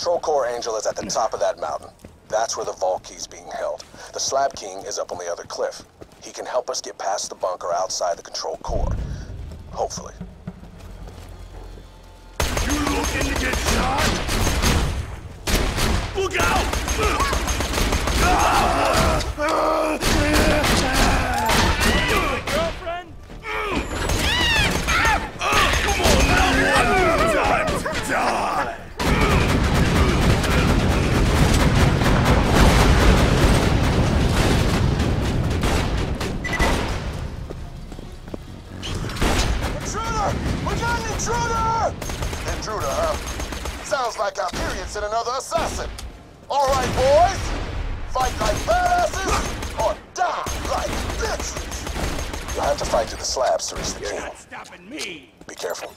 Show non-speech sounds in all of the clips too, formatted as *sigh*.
Control Core Angel is at the top of that mountain. That's where the Vault Key's being held. The Slab King is up on the other cliff. He can help us get past the bunker outside the Control Core. Hopefully. You looking to get shot? Look out! Girlfriend? *laughs* Ah! Ah! Intruder! Intruder, huh? Sounds like our period sent another assassin. All right, boys. Fight like badasses or die like bitches. You'll have to fight to the slabs to reach the You're not stopping me! Be careful.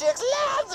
Chicks. Love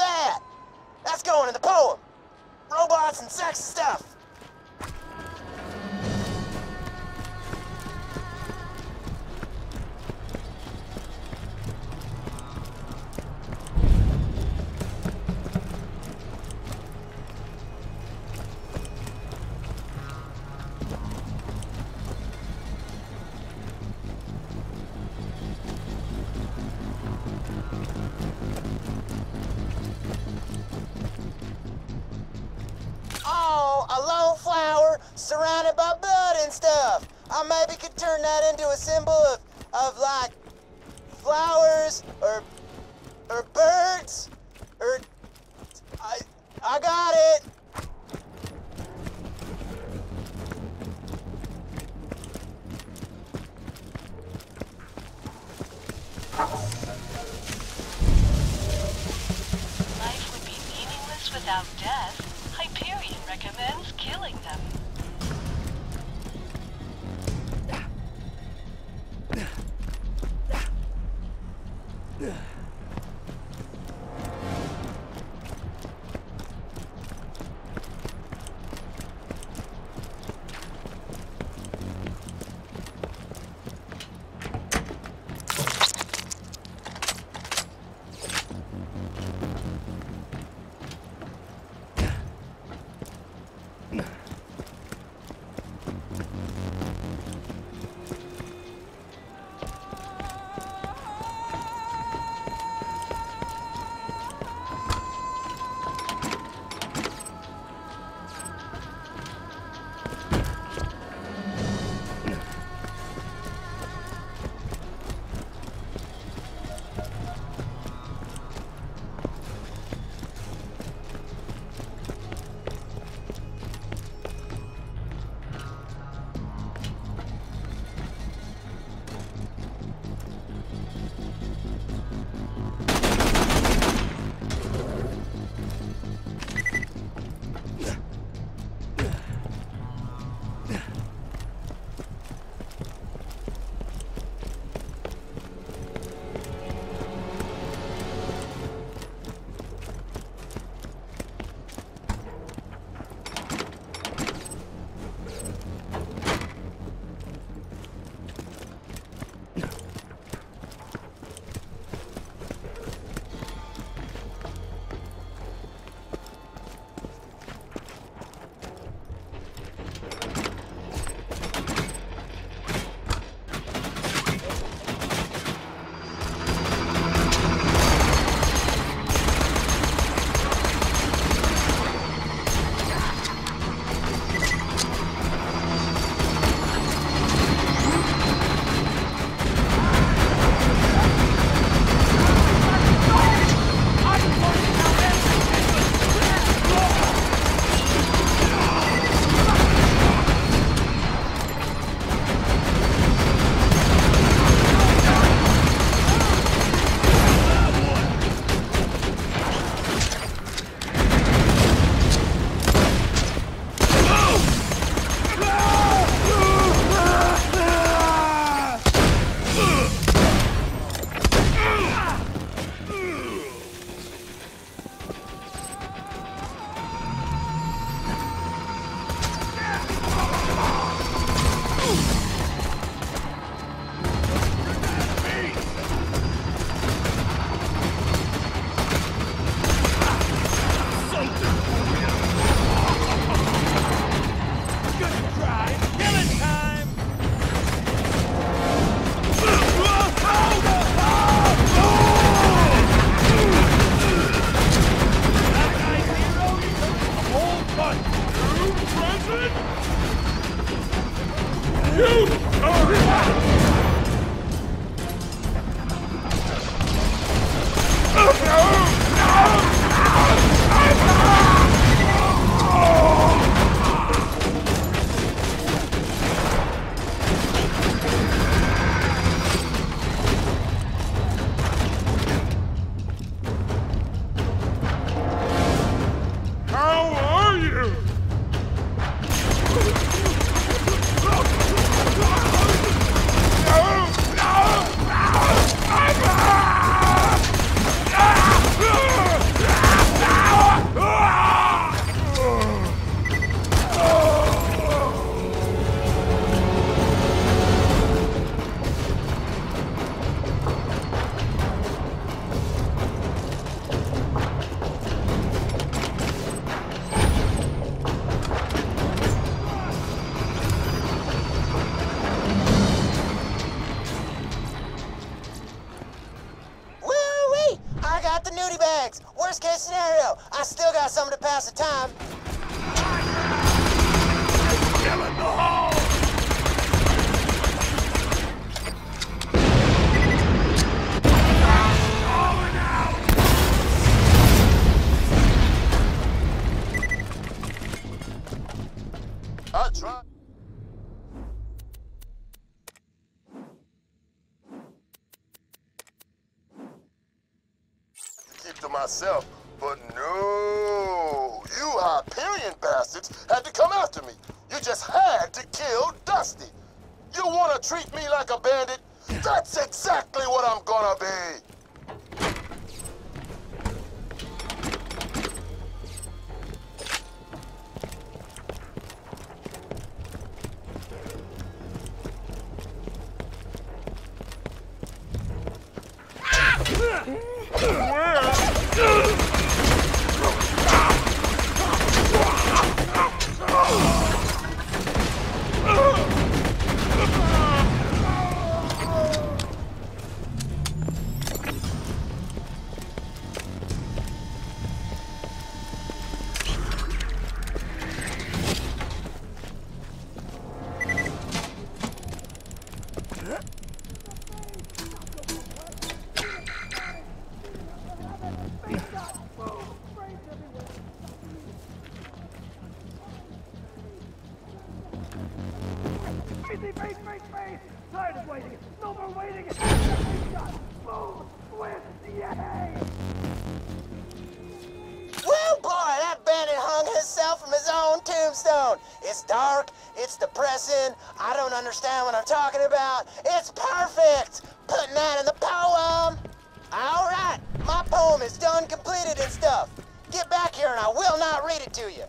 Get back here and I will not read it to you.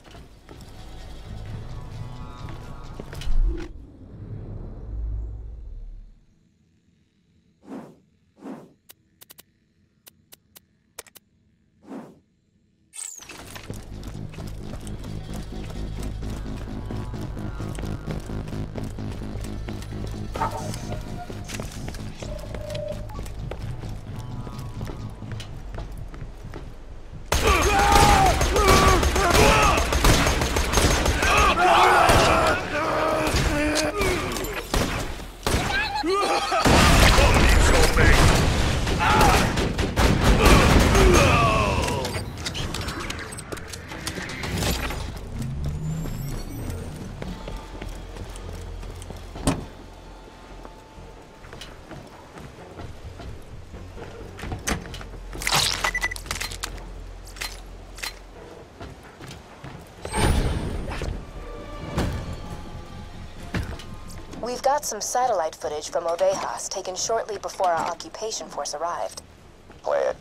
Got some satellite footage from Ovejas taken shortly before our occupation force arrived. Play it.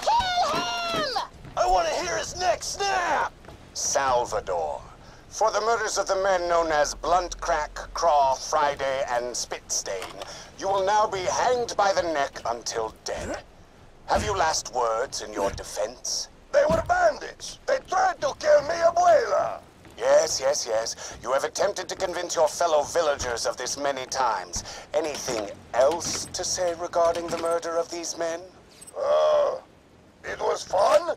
Kill him! I want to hear his neck snap! Salvador. For the murders of the men known as Blunt Crack, Craw, Friday, and Spitstain, you will now be hanged by the neck until dead. Have you last words in your defense? They were bandits. They tried to kill me abuela. Yes, yes, yes. You have attempted to convince your fellow villagers of this many times. Anything else to say regarding the murder of these men? Uh, it was fun.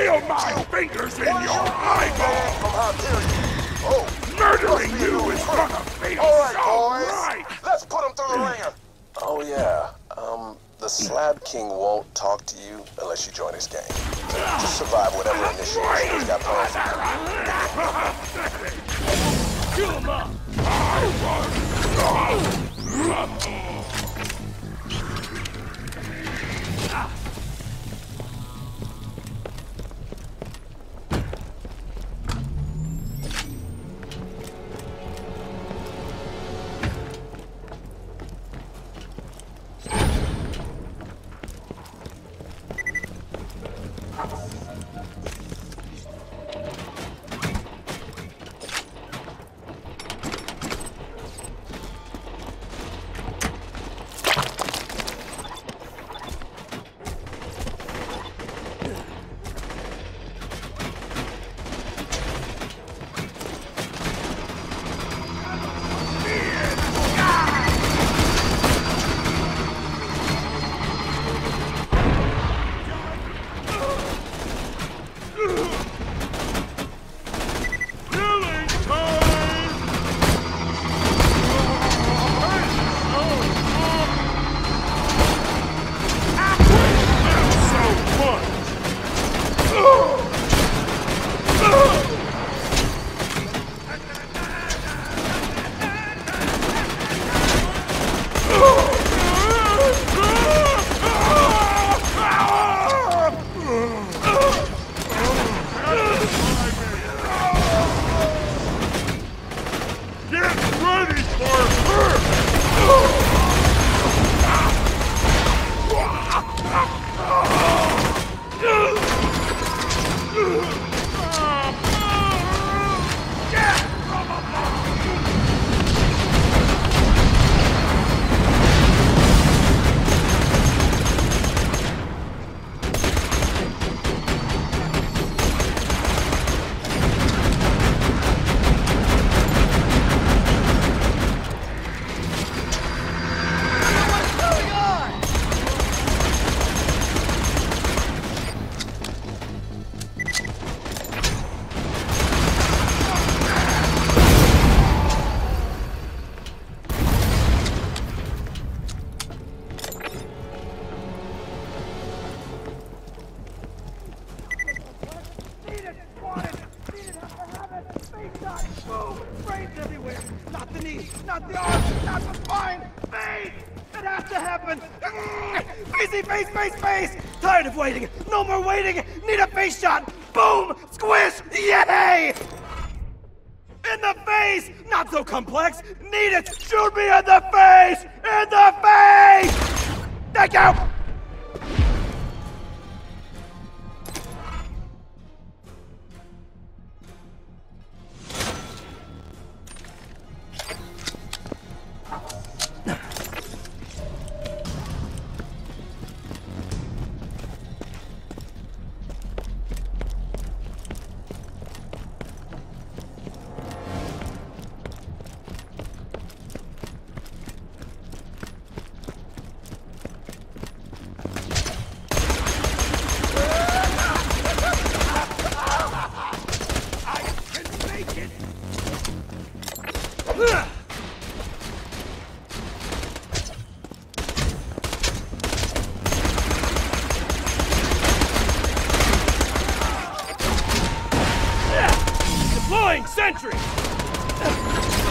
Feel my fingers in your eyeball! Oh, Murdering you is gonna feel so right! Let's put him through the ringer! Oh, yeah. Um, the Slab King won't talk to you unless you join his gang. Just survive whatever initiation he's got planned for you. Kill him up! I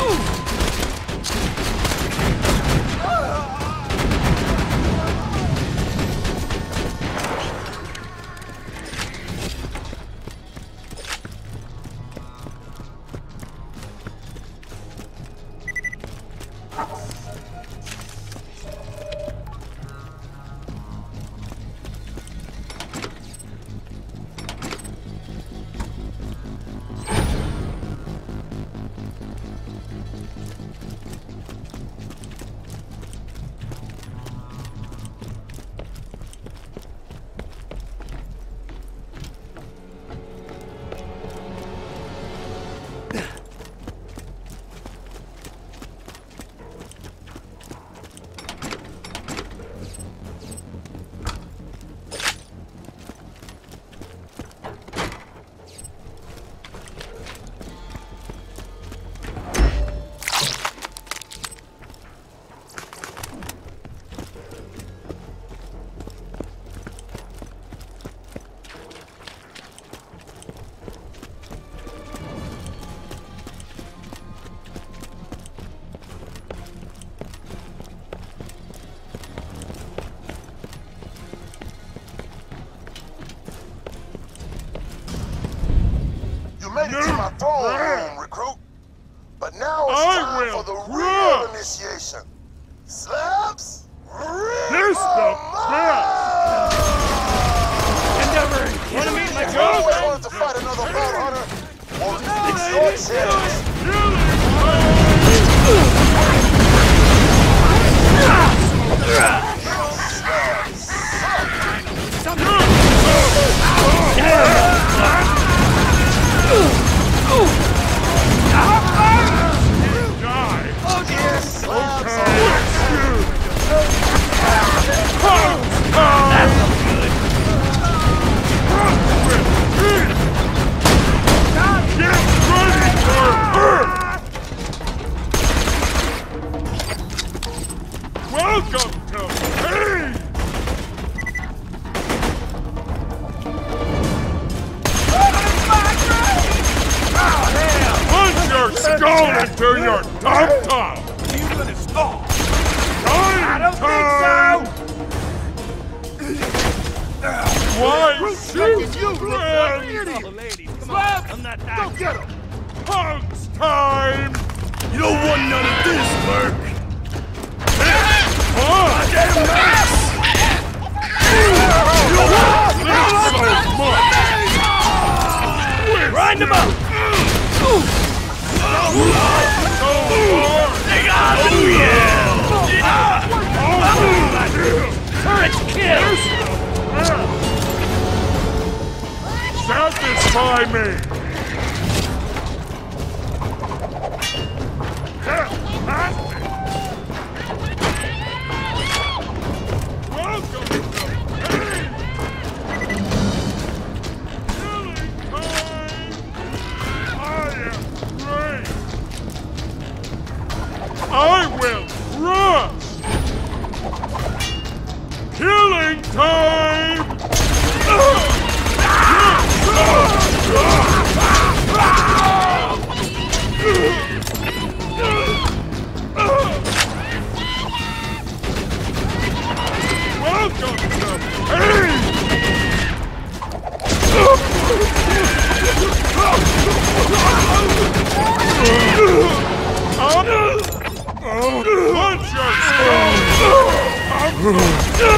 Ooh.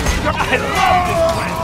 I love Punch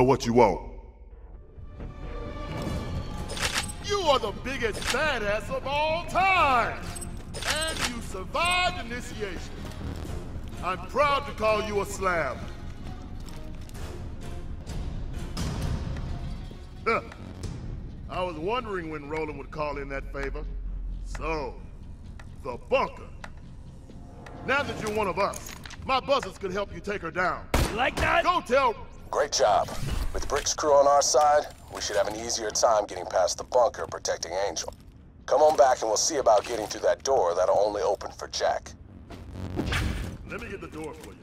So what you want? You are the biggest badass of all time! And you survived initiation. I'm proud to call you a slab. Huh. I was wondering when Roland would call in that favor. So, the bunker. Now that you're one of us, my buzzards could help you take her down. Like that? Go tell Great job. With Brick's crew on our side, we should have an easier time getting past the bunker protecting Angel. Come on back and we'll see about getting through that door that'll only open for Jack. Let me get the door for you.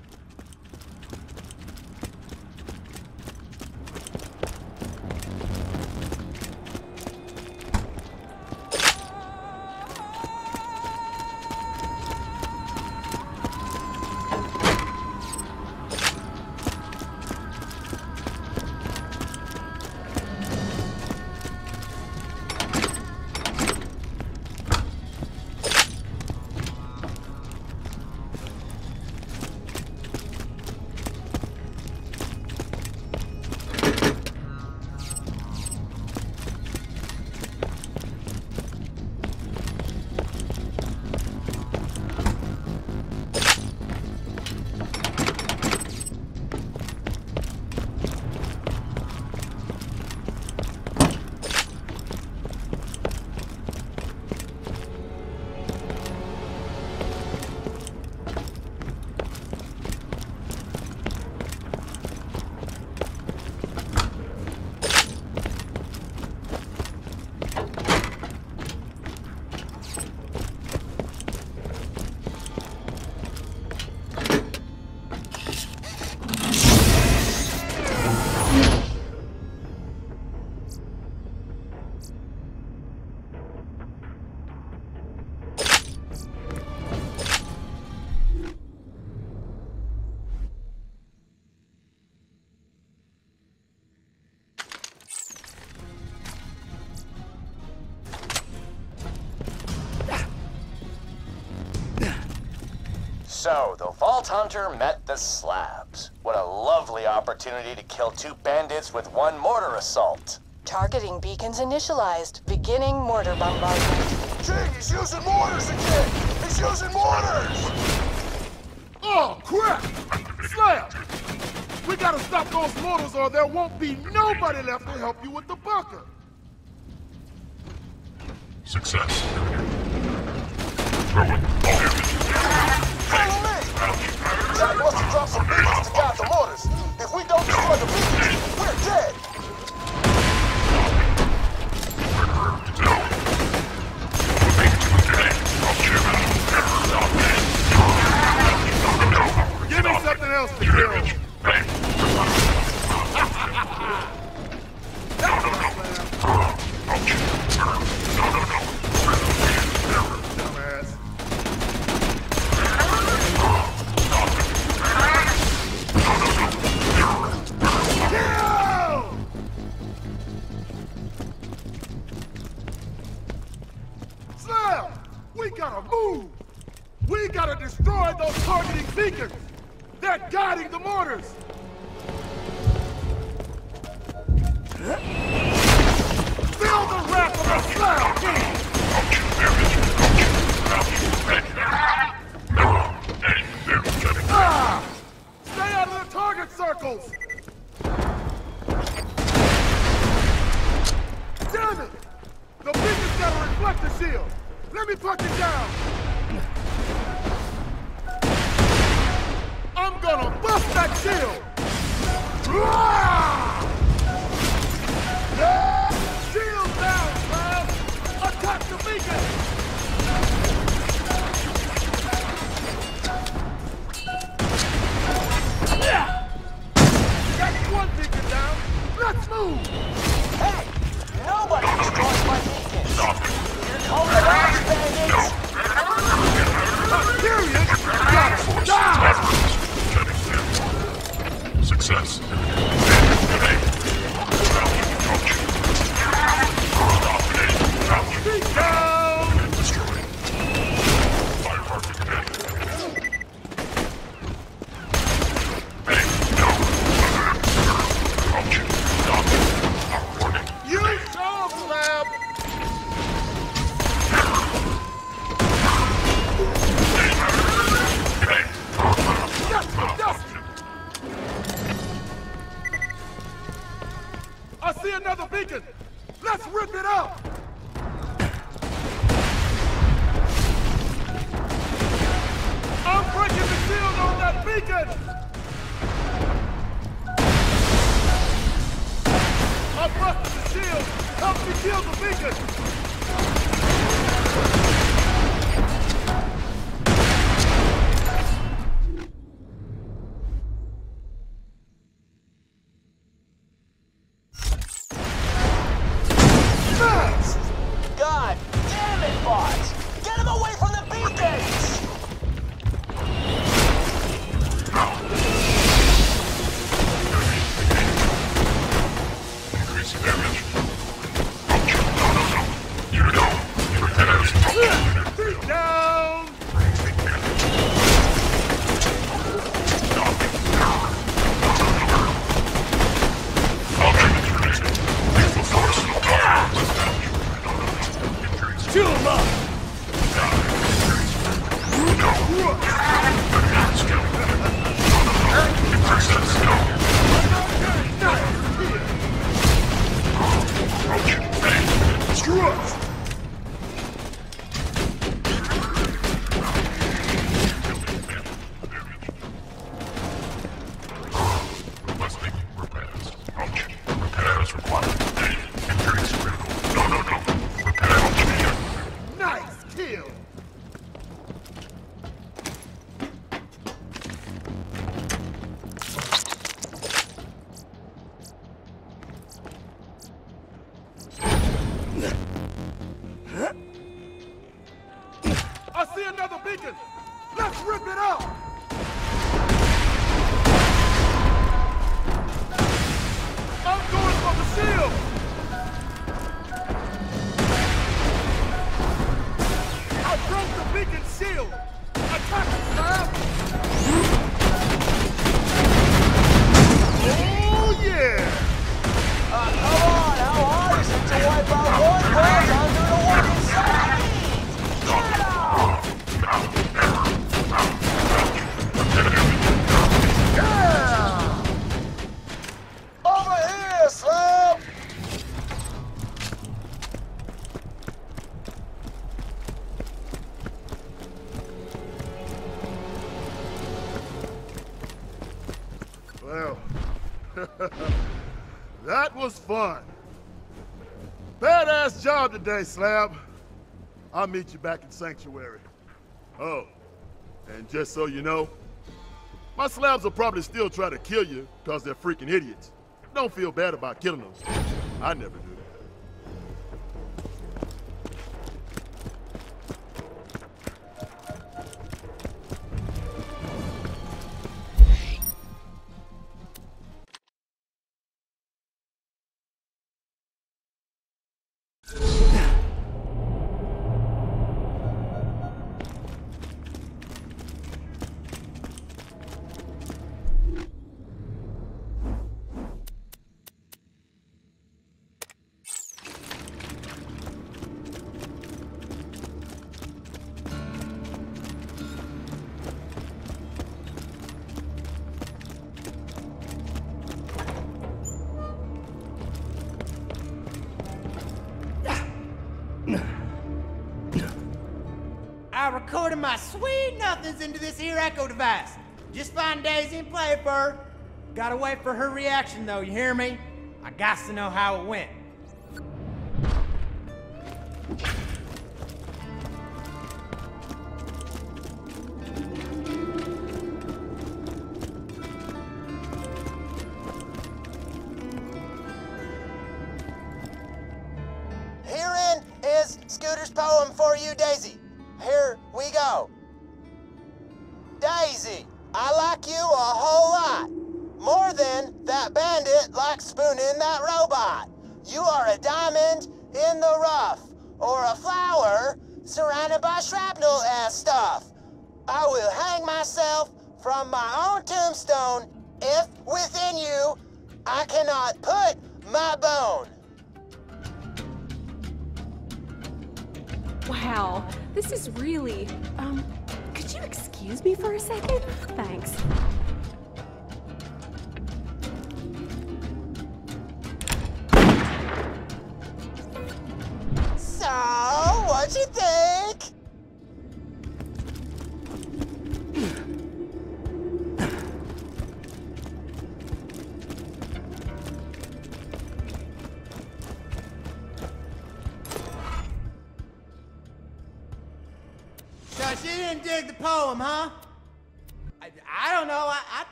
So, the Vault Hunter met the slabs. What a lovely opportunity to kill two bandits with one mortar assault. Targeting beacons initialized. Beginning mortar bombardment. Gee, he's using mortars again! He's using mortars! Oh, crap! Slab! We gotta stop those mortars or there won't be nobody left to help you with the bunker! Success. beacon! Let's rip it up! I'm breaking the shield on that beacon! I'm busting the shield! Help me kill the beacon! was fun. Badass job today, Slab. I'll meet you back in Sanctuary. Oh, and just so you know, my slabs will probably still try to kill you because they're freaking idiots. Don't feel bad about killing them. I never Gotta wait for her reaction, though, you hear me? I got to know how it went.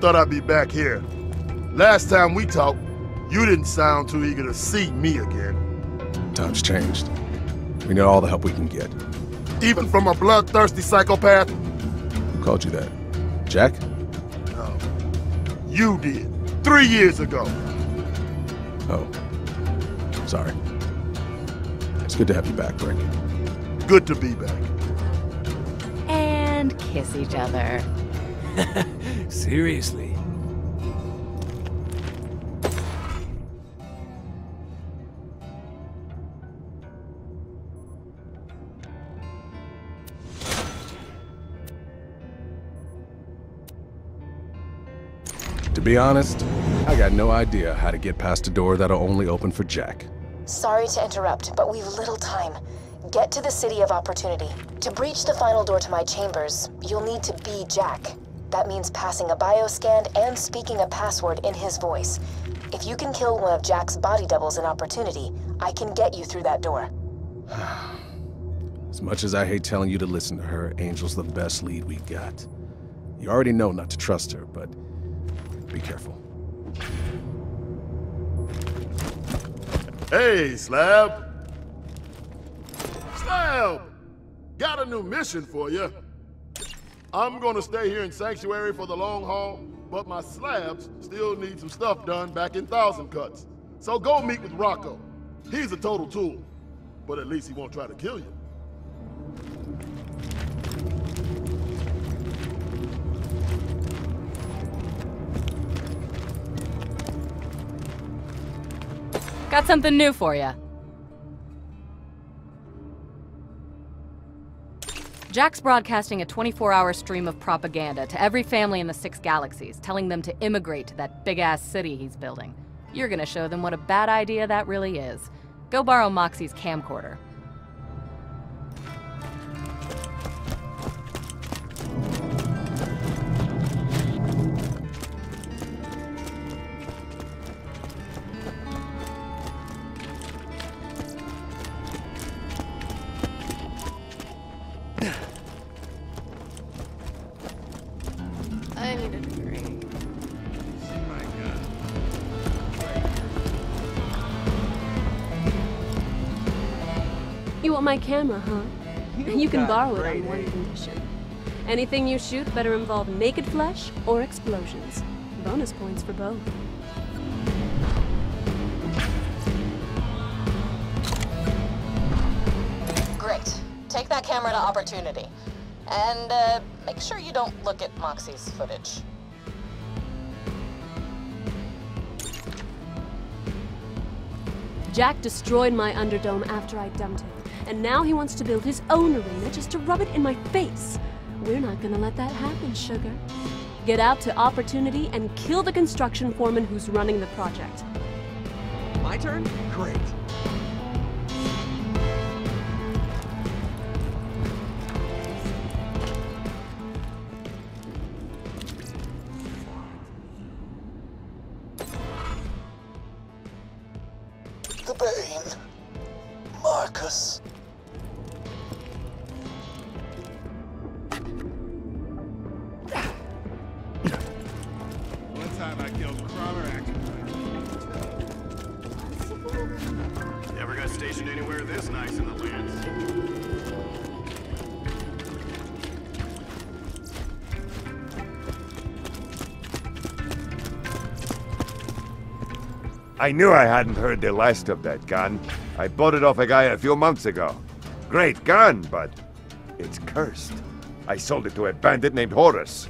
Thought I'd be back here. Last time we talked, you didn't sound too eager to see me again. Times changed. We need all the help we can get. Even from a bloodthirsty psychopath? Who called you that? Jack? No. You did. Three years ago. Oh. Sorry. It's good to have you back, Brick. Good to be back. And kiss each other. *laughs* Seriously. To be honest, I got no idea how to get past a door that'll only open for Jack. Sorry to interrupt, but we've little time. Get to the City of Opportunity. To breach the final door to my chambers, you'll need to be Jack. That means passing a bioscan and speaking a password in his voice. If you can kill one of Jack's body doubles in Opportunity, I can get you through that door. *sighs* As much as I hate telling you to listen to her, Angel's the best lead we got. You already know not to trust her, but be careful. Hey, Slab. Slab! Got a new mission for you. I'm gonna stay here in Sanctuary for the long haul, but my slabs still need some stuff done back in Thousand Cuts. So go meet with Rocko. He's a total tool, but at least he won't try to kill you. Got something new for you. Jack's broadcasting a 24 hour stream of propaganda to every family in the six galaxies, telling them to immigrate to that big ass city he's building. You're gonna show them what a bad idea that really is. Go borrow Moxxi's camcorder. Want my camera, huh? You, can borrow it on one condition. Anything you shoot better involve naked flesh or explosions. Bonus points for both. Great. Take that camera to Opportunity. And uh, make sure you don't look at Moxxi's footage. Jack destroyed my Underdome after I dumped him, and now he wants to build his own arena just to rub it in my face. We're not gonna let that happen, sugar. Get out to Opportunity and kill the construction foreman who's running the project. My turn? Great. I knew I hadn't heard the last of that gun. I bought it off a guy a few months ago. Great gun, but it's cursed. I sold it to a bandit named Horus.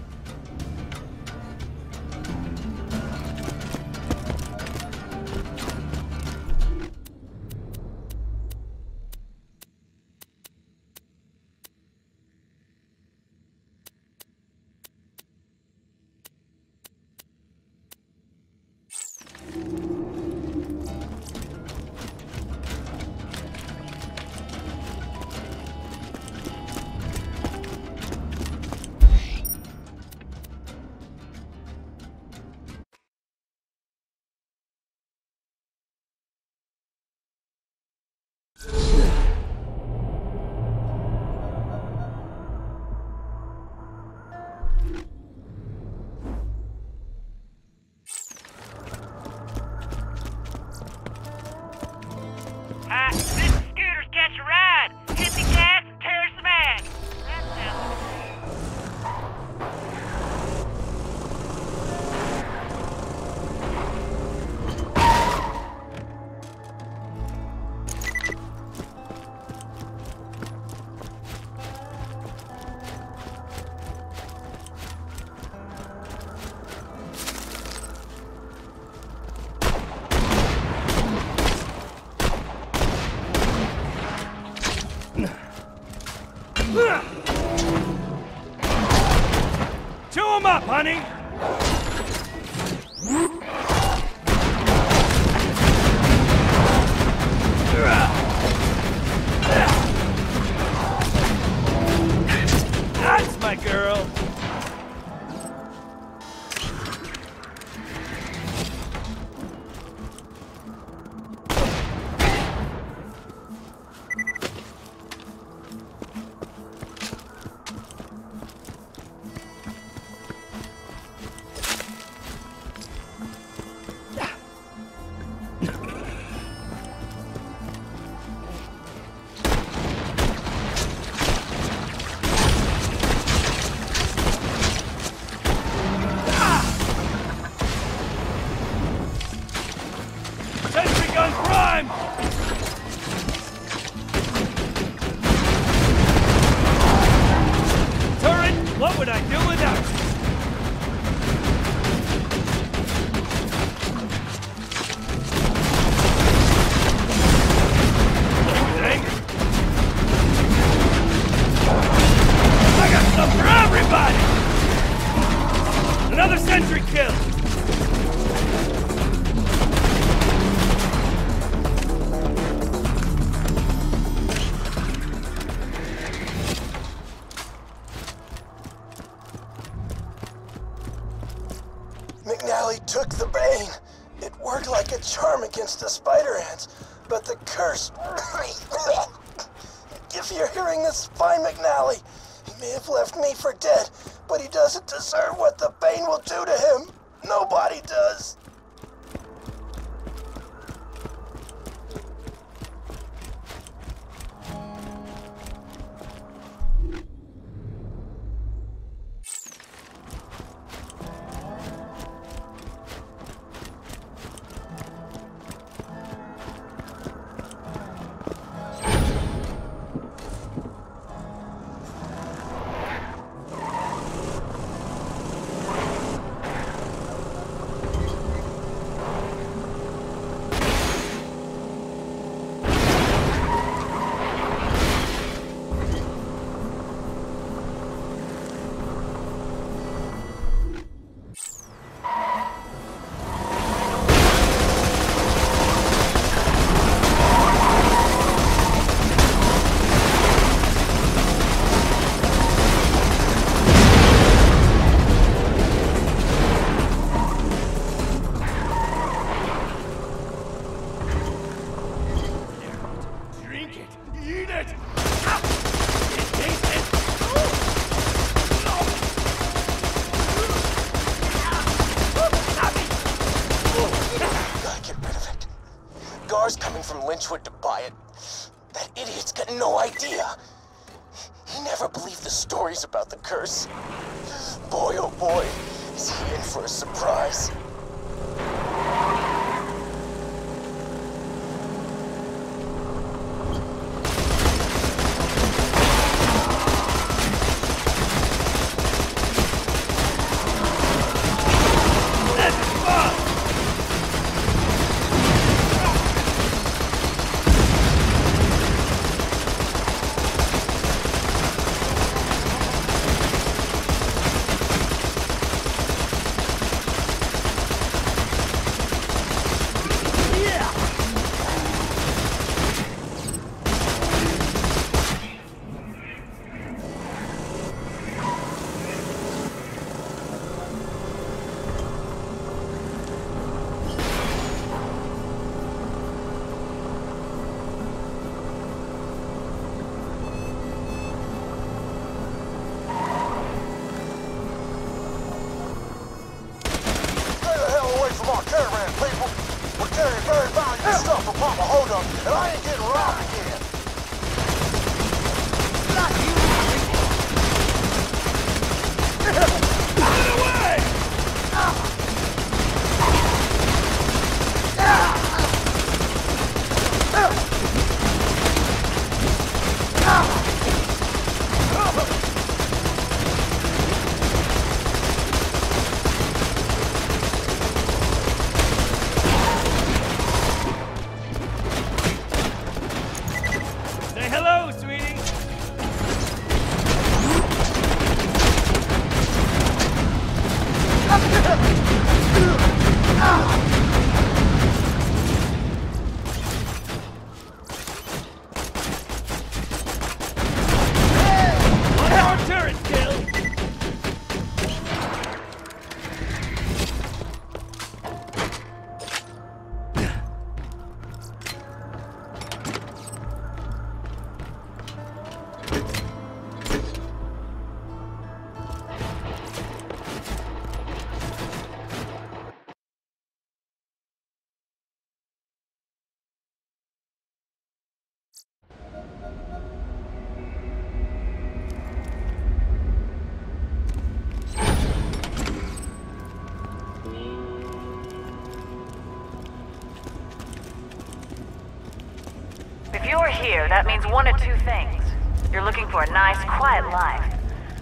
That means one of two things. You're looking for a nice, quiet life,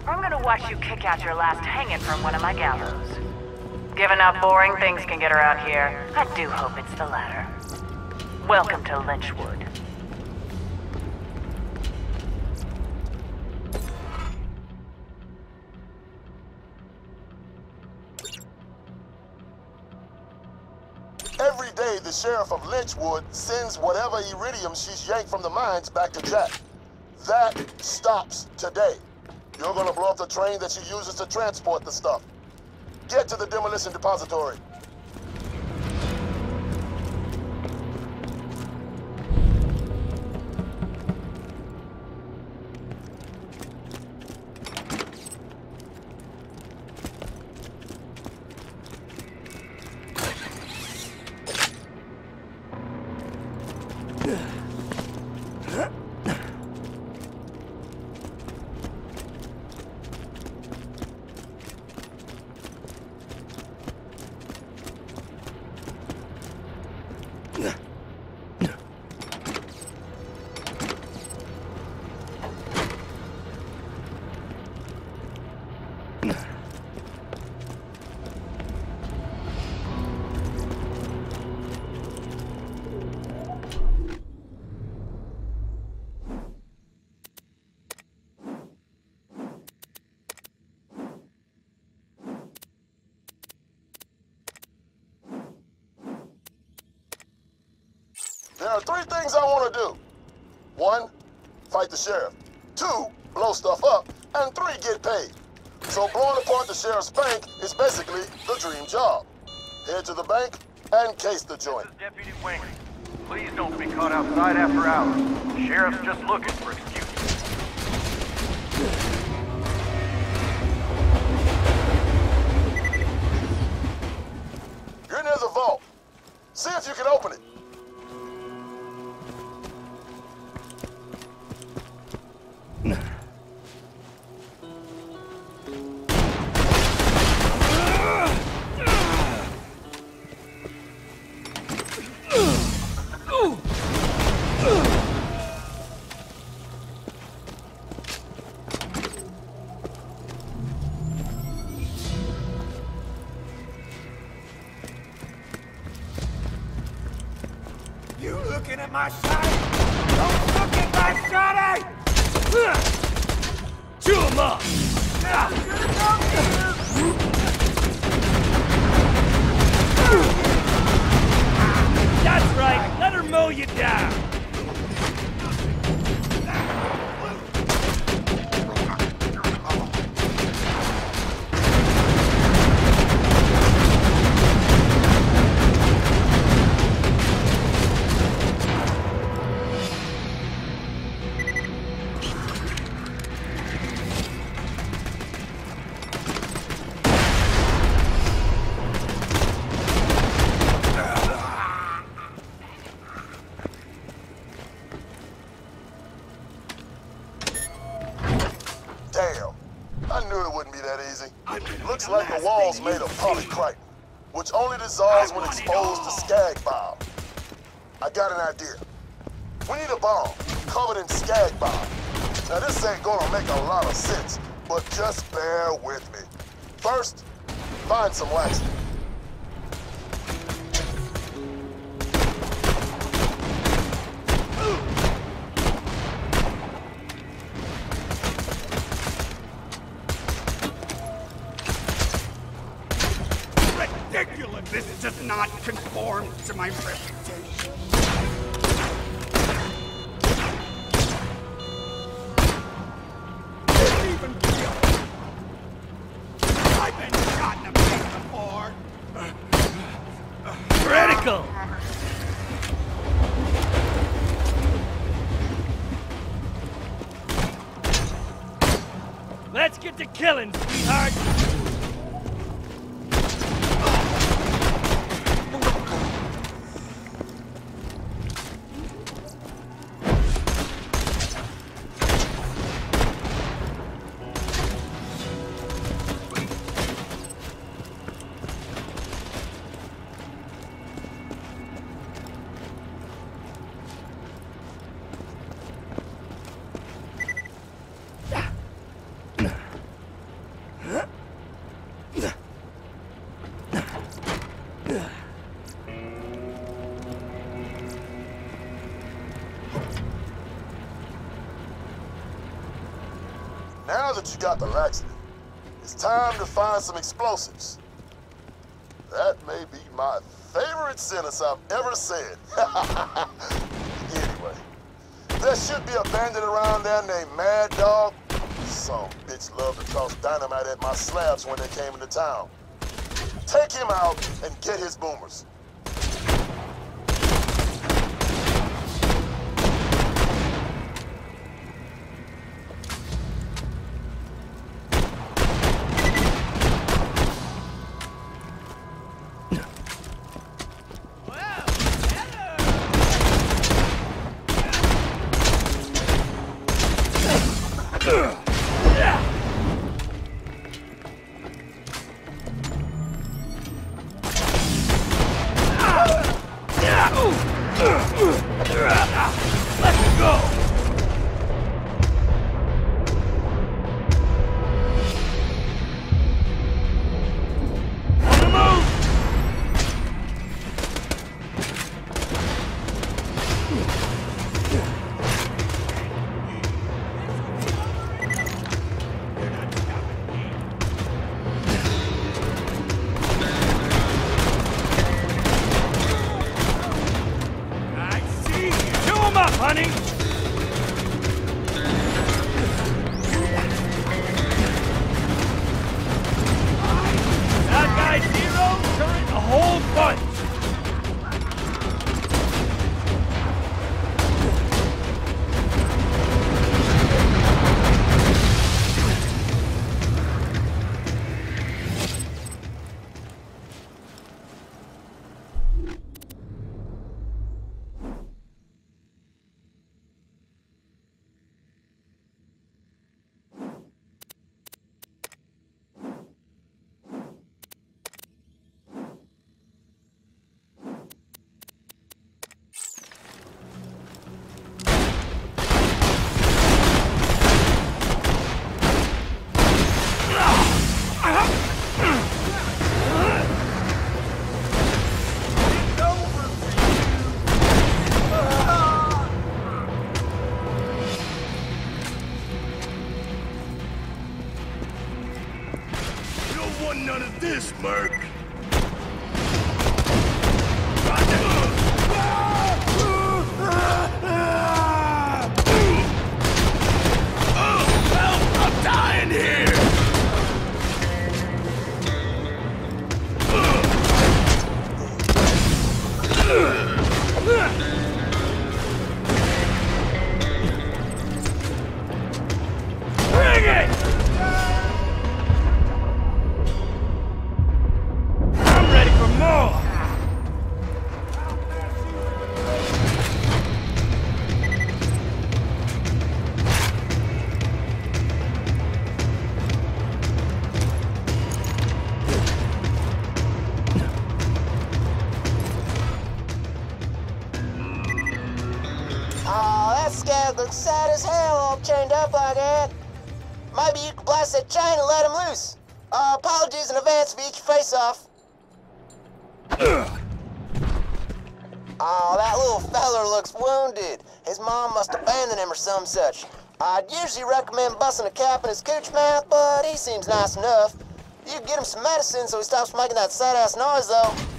or I'm gonna watch you kick out your last hanging from one of my gallows. Given how boring things can get around here, I do hope it's the latter. Welcome to Lynchwood. Sheriff of Lynchwood sends whatever iridium she's yanked from the mines back to Jack. That stops today. You're gonna blow up the train that she uses to transport the stuff. Get to the demolition depository. Sheriff's bank is basically the dream job. Head to the bank and case the joint. Deputy Wing. Please don't be caught outside after hours. The sheriff's just looking you down! Idea. We need a bomb covered in skag bomb. Now this ain't gonna make a lot of sense, but just bear with me. First, find some laxative. Now that you got the laxative, it's time to find some explosives. That may be my favorite sentence I've ever said. *laughs* anyway, there should be a bandit around there named Mad Dog. Some bitch loved to toss dynamite at my slabs when they came into town. Take him out and get his boomers. You can blast that chain and let him loose. Uh, apologies in advance for each face off. Oh, that little feller looks wounded. His mom must abandon him or some such. I'd usually recommend busting a cap in his cooch mouth, but he seems nice enough. You get him some medicine so he stops making that sad-ass noise, though.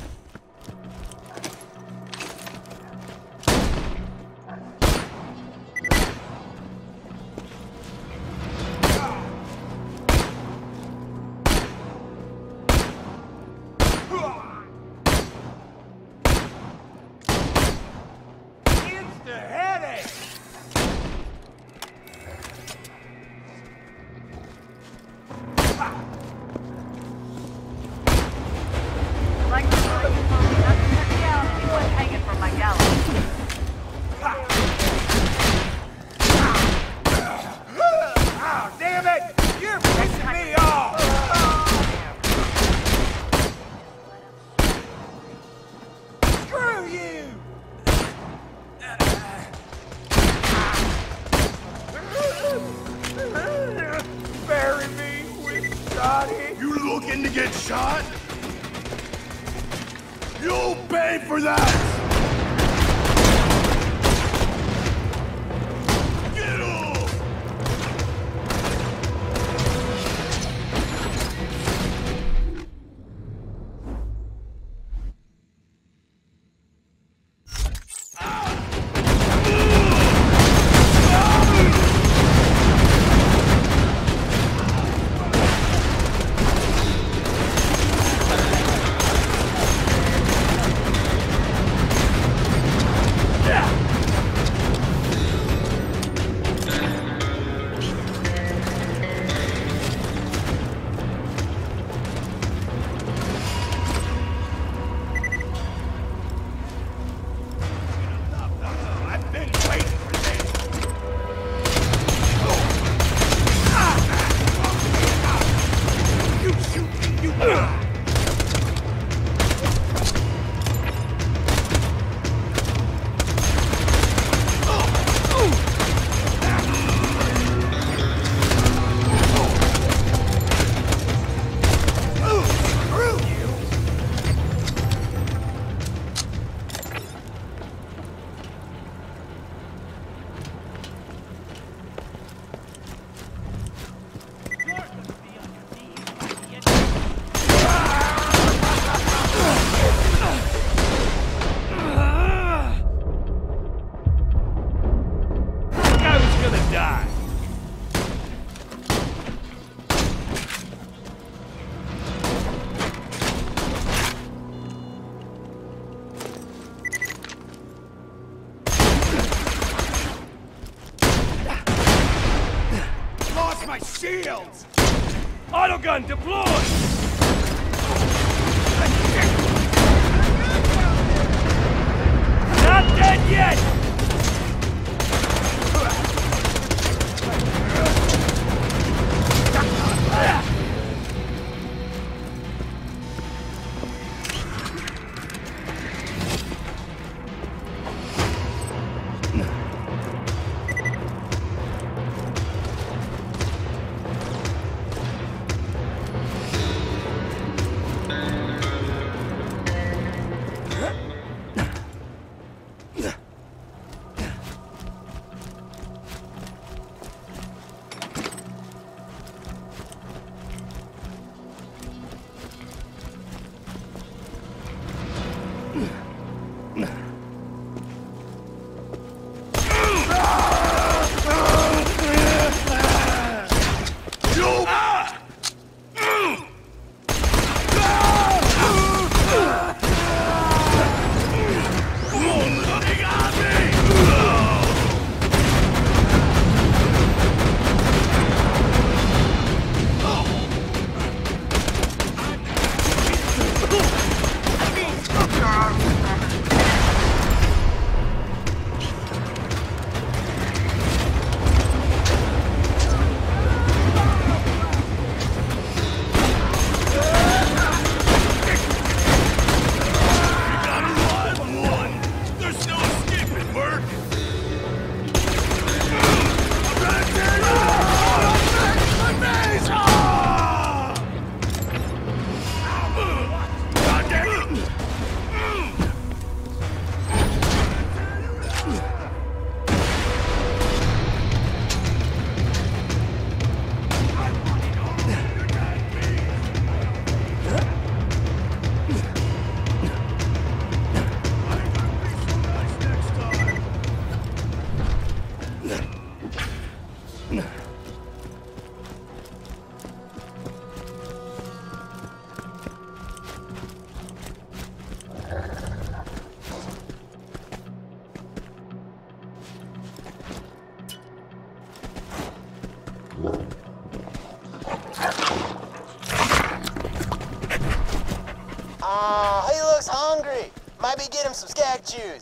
Skag.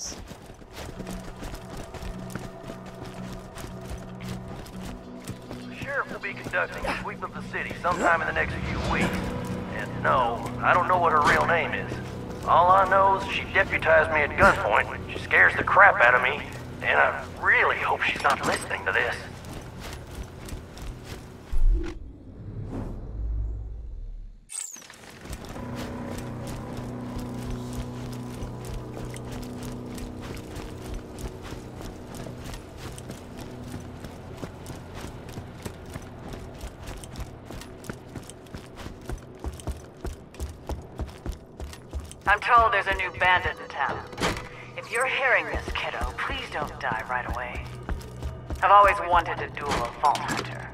The sheriff will be conducting a sweep of the city sometime in the next few weeks. And no, I don't know what her real name is. All I know is she deputized me at gunpoint. She scares the crap out of me, and I really hope she's not listening I'm told there's a new bandit in town. If you're hearing this, kiddo, please don't die right away. I've always wanted to duel a vault hunter.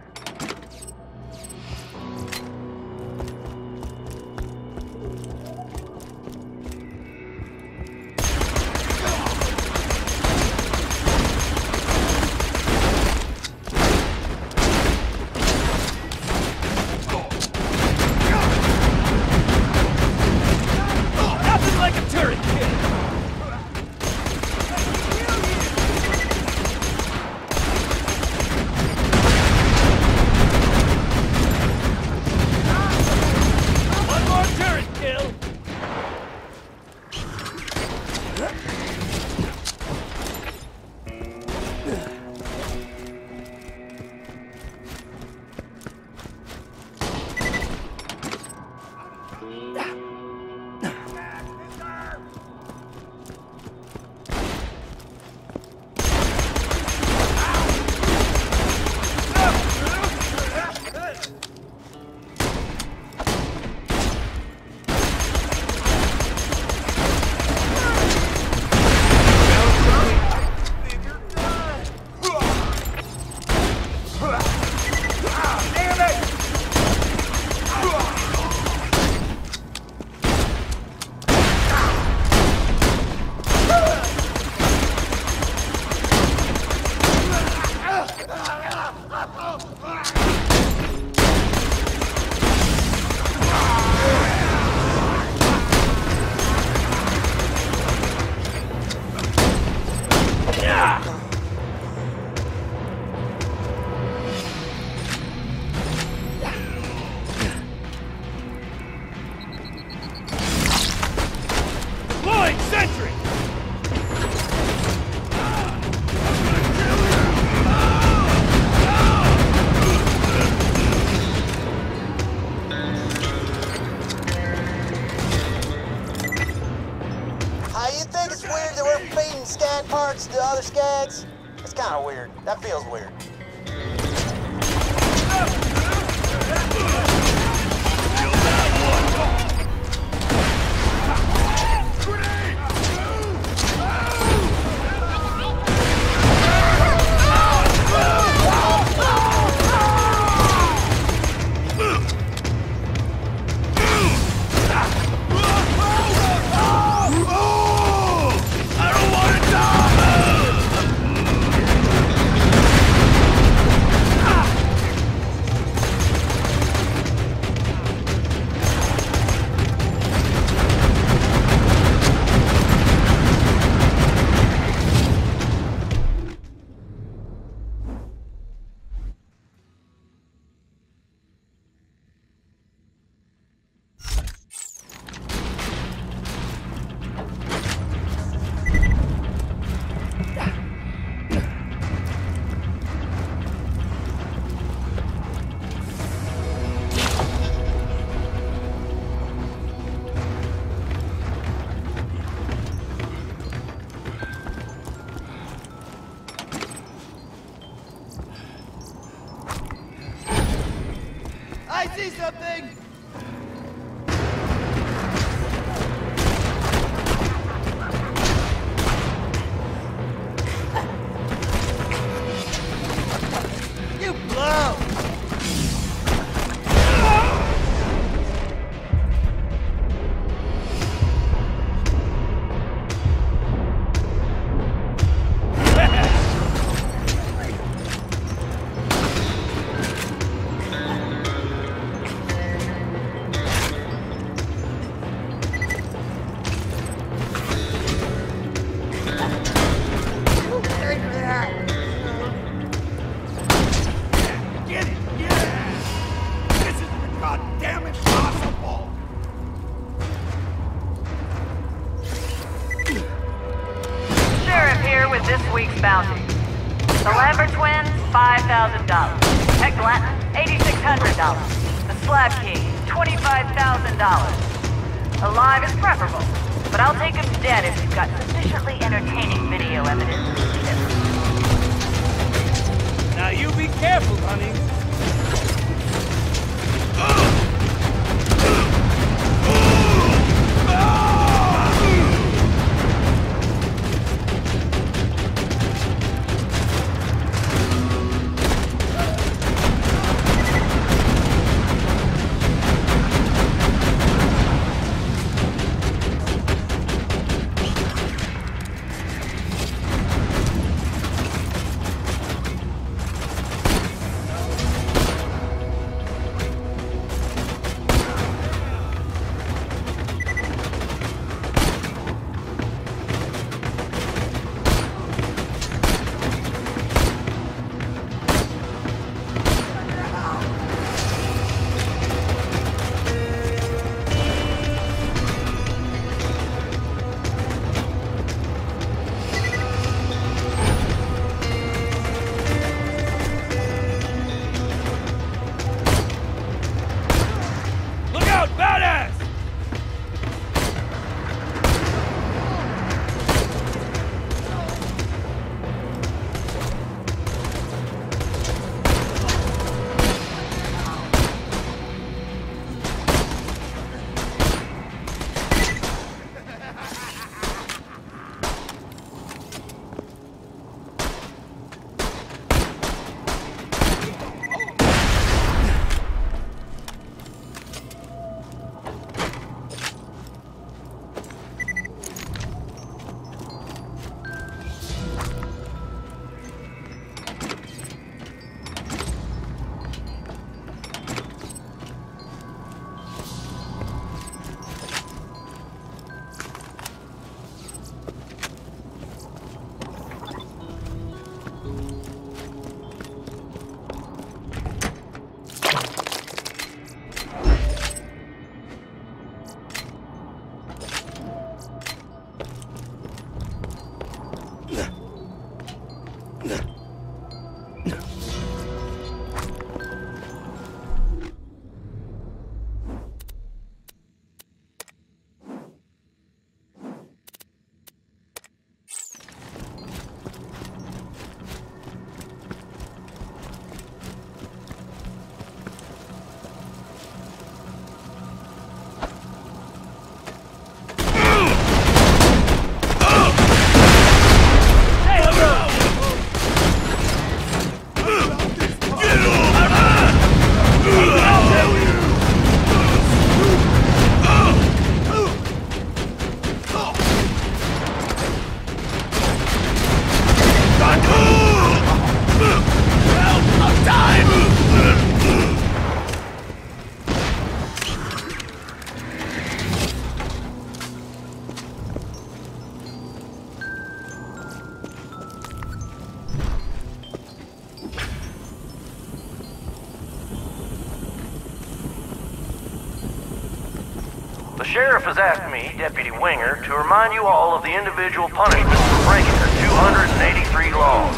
Sheriff has asked me, Deputy Winger, to remind you all of the individual punishments for breaking the 283 laws.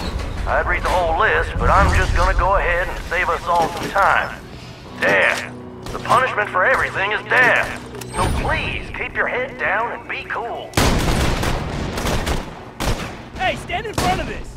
I'd read the whole list, but I'm just gonna go ahead and save us all some time. Death. The punishment for everything is death. So please, keep your head down and be cool. Hey, stand in front of this!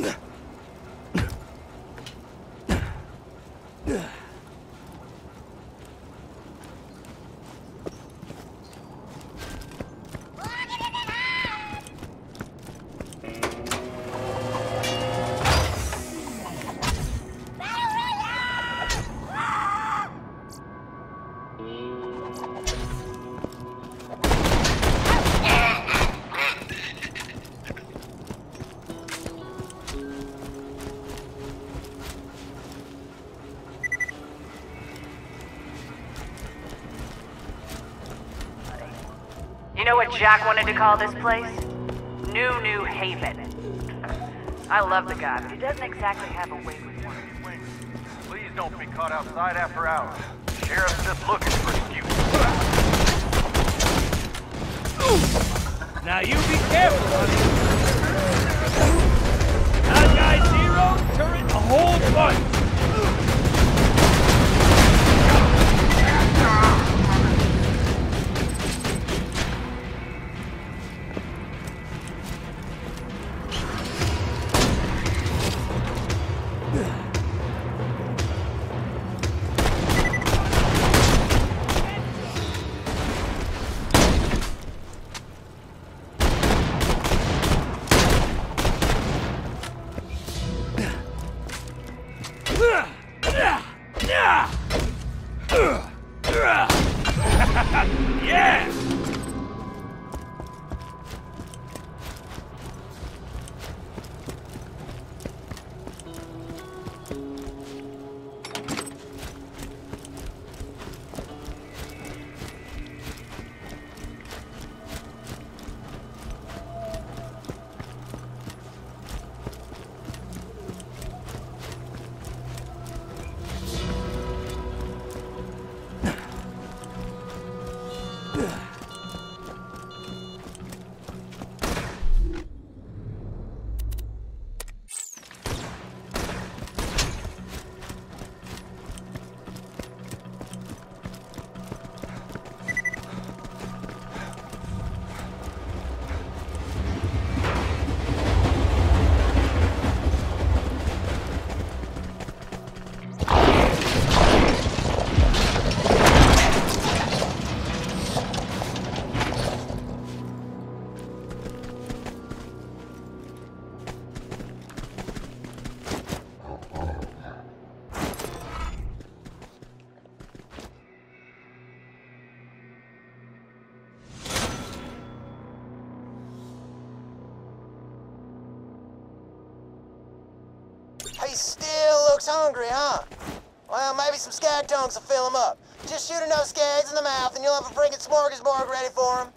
You what Jack wanted to call this place? New New Haven. I love the guy, but he doesn't exactly have a way with words. Please don't be caught outside after hours. Sheriff's just looking for excuses. Now you be careful, honey. Bad guy zero, turret a whole bunch. punks will fill them up. Just shoot enough skags in the mouth and you'll have a friggin' smorgasbord ready for them.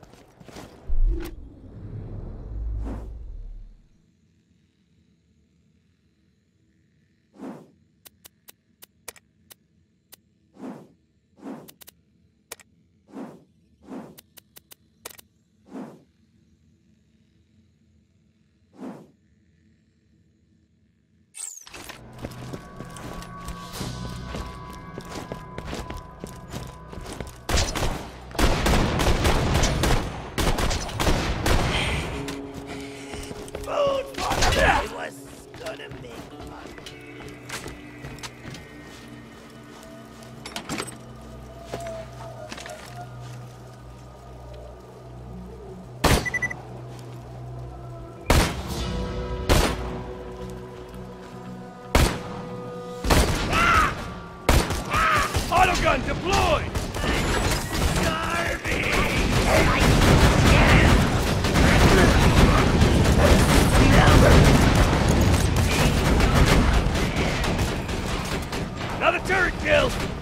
gun deployed! Another turret kill!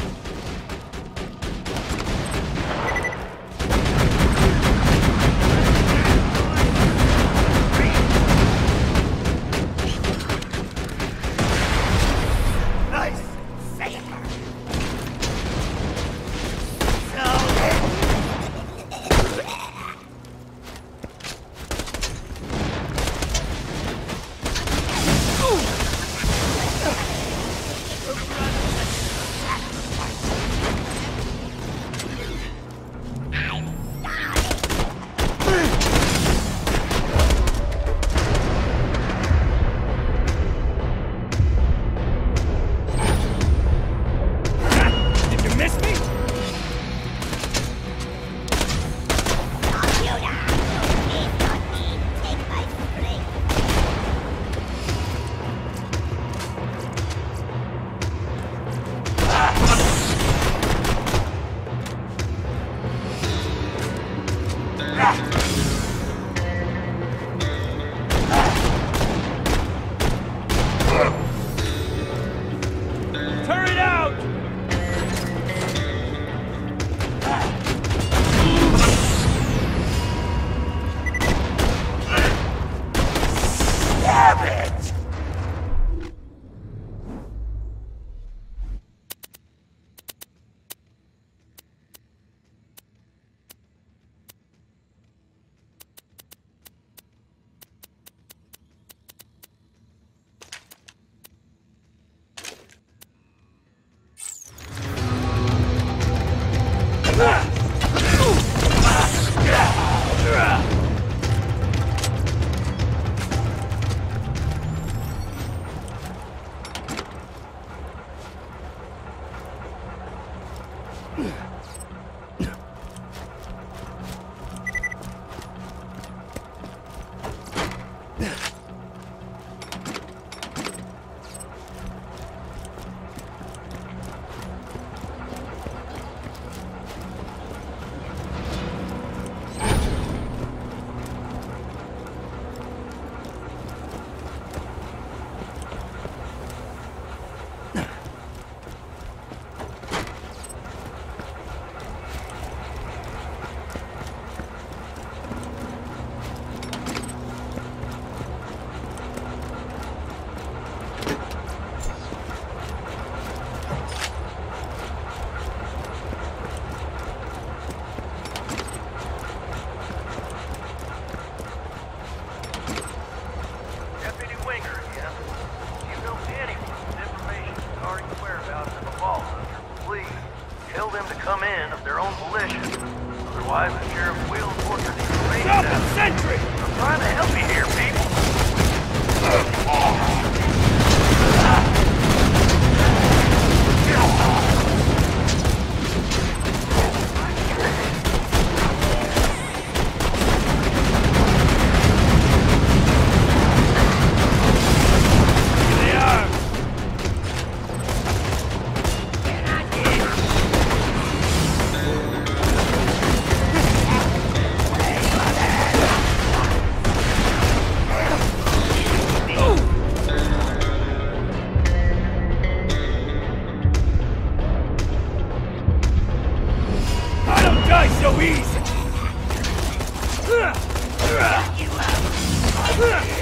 Turret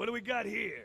what do we got here?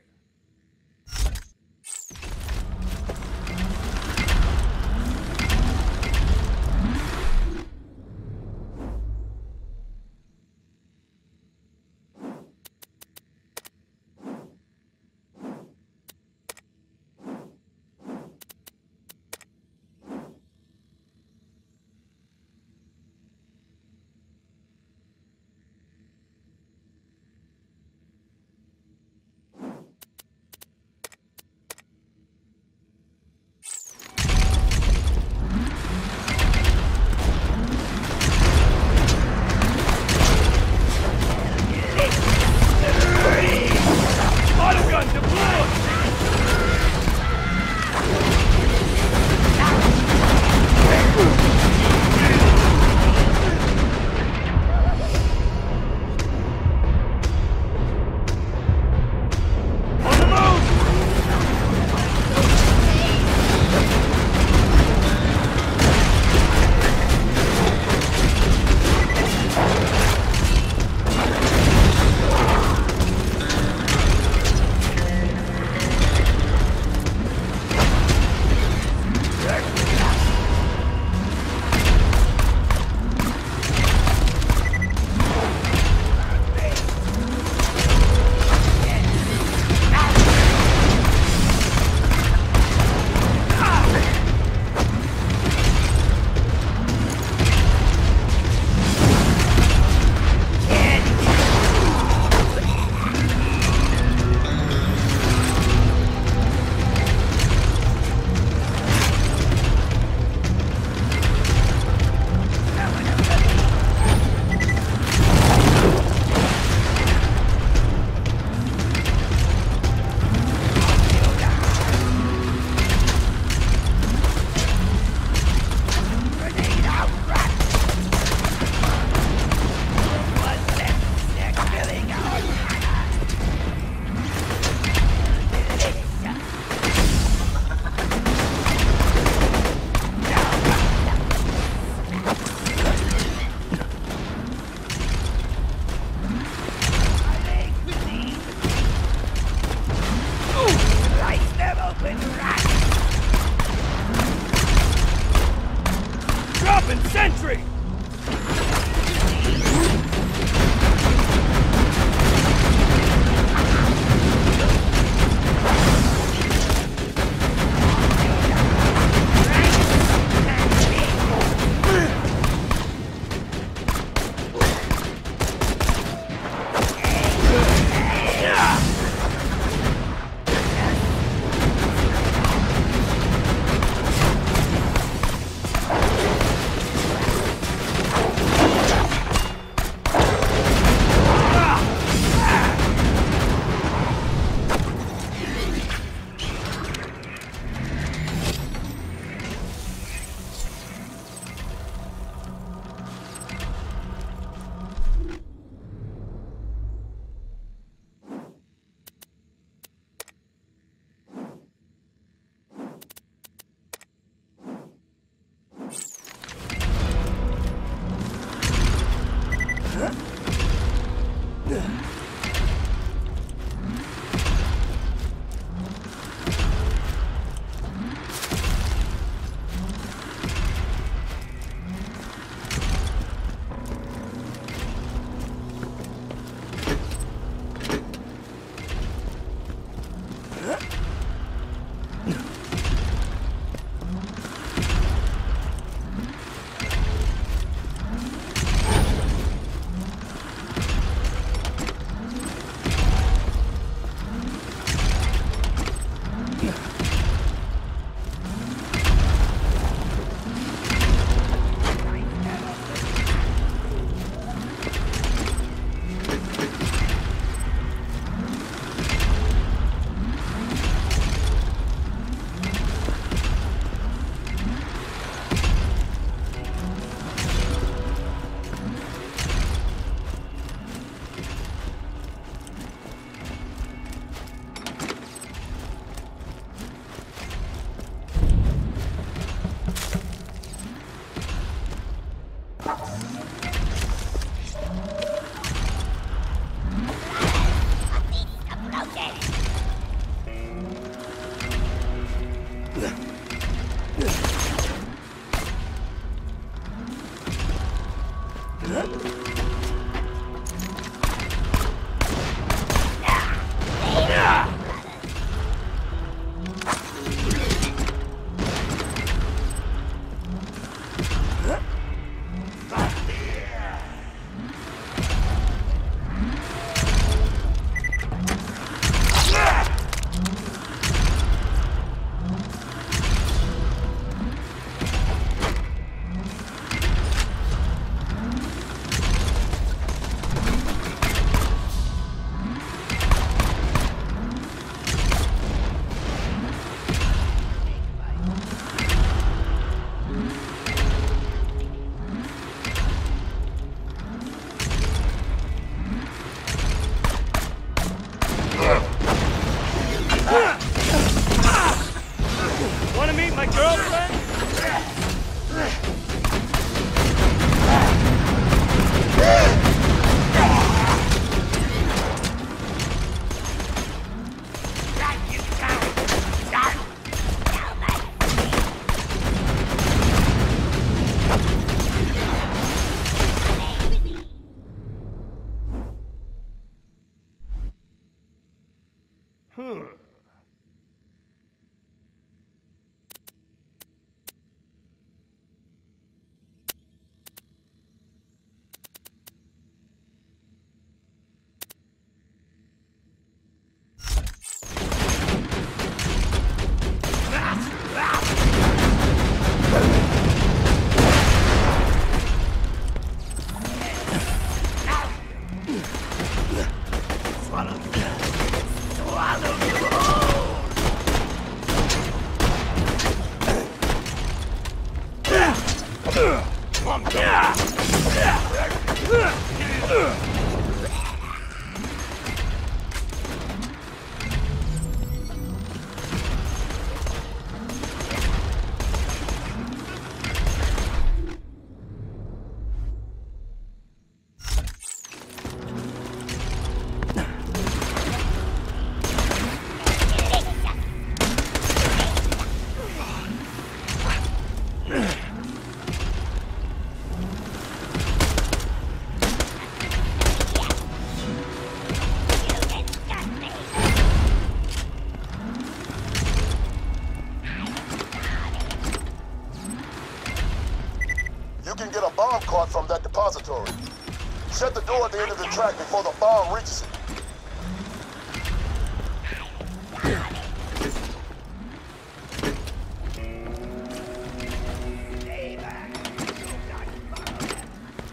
Shut at the end of the track before the bomb reaches it.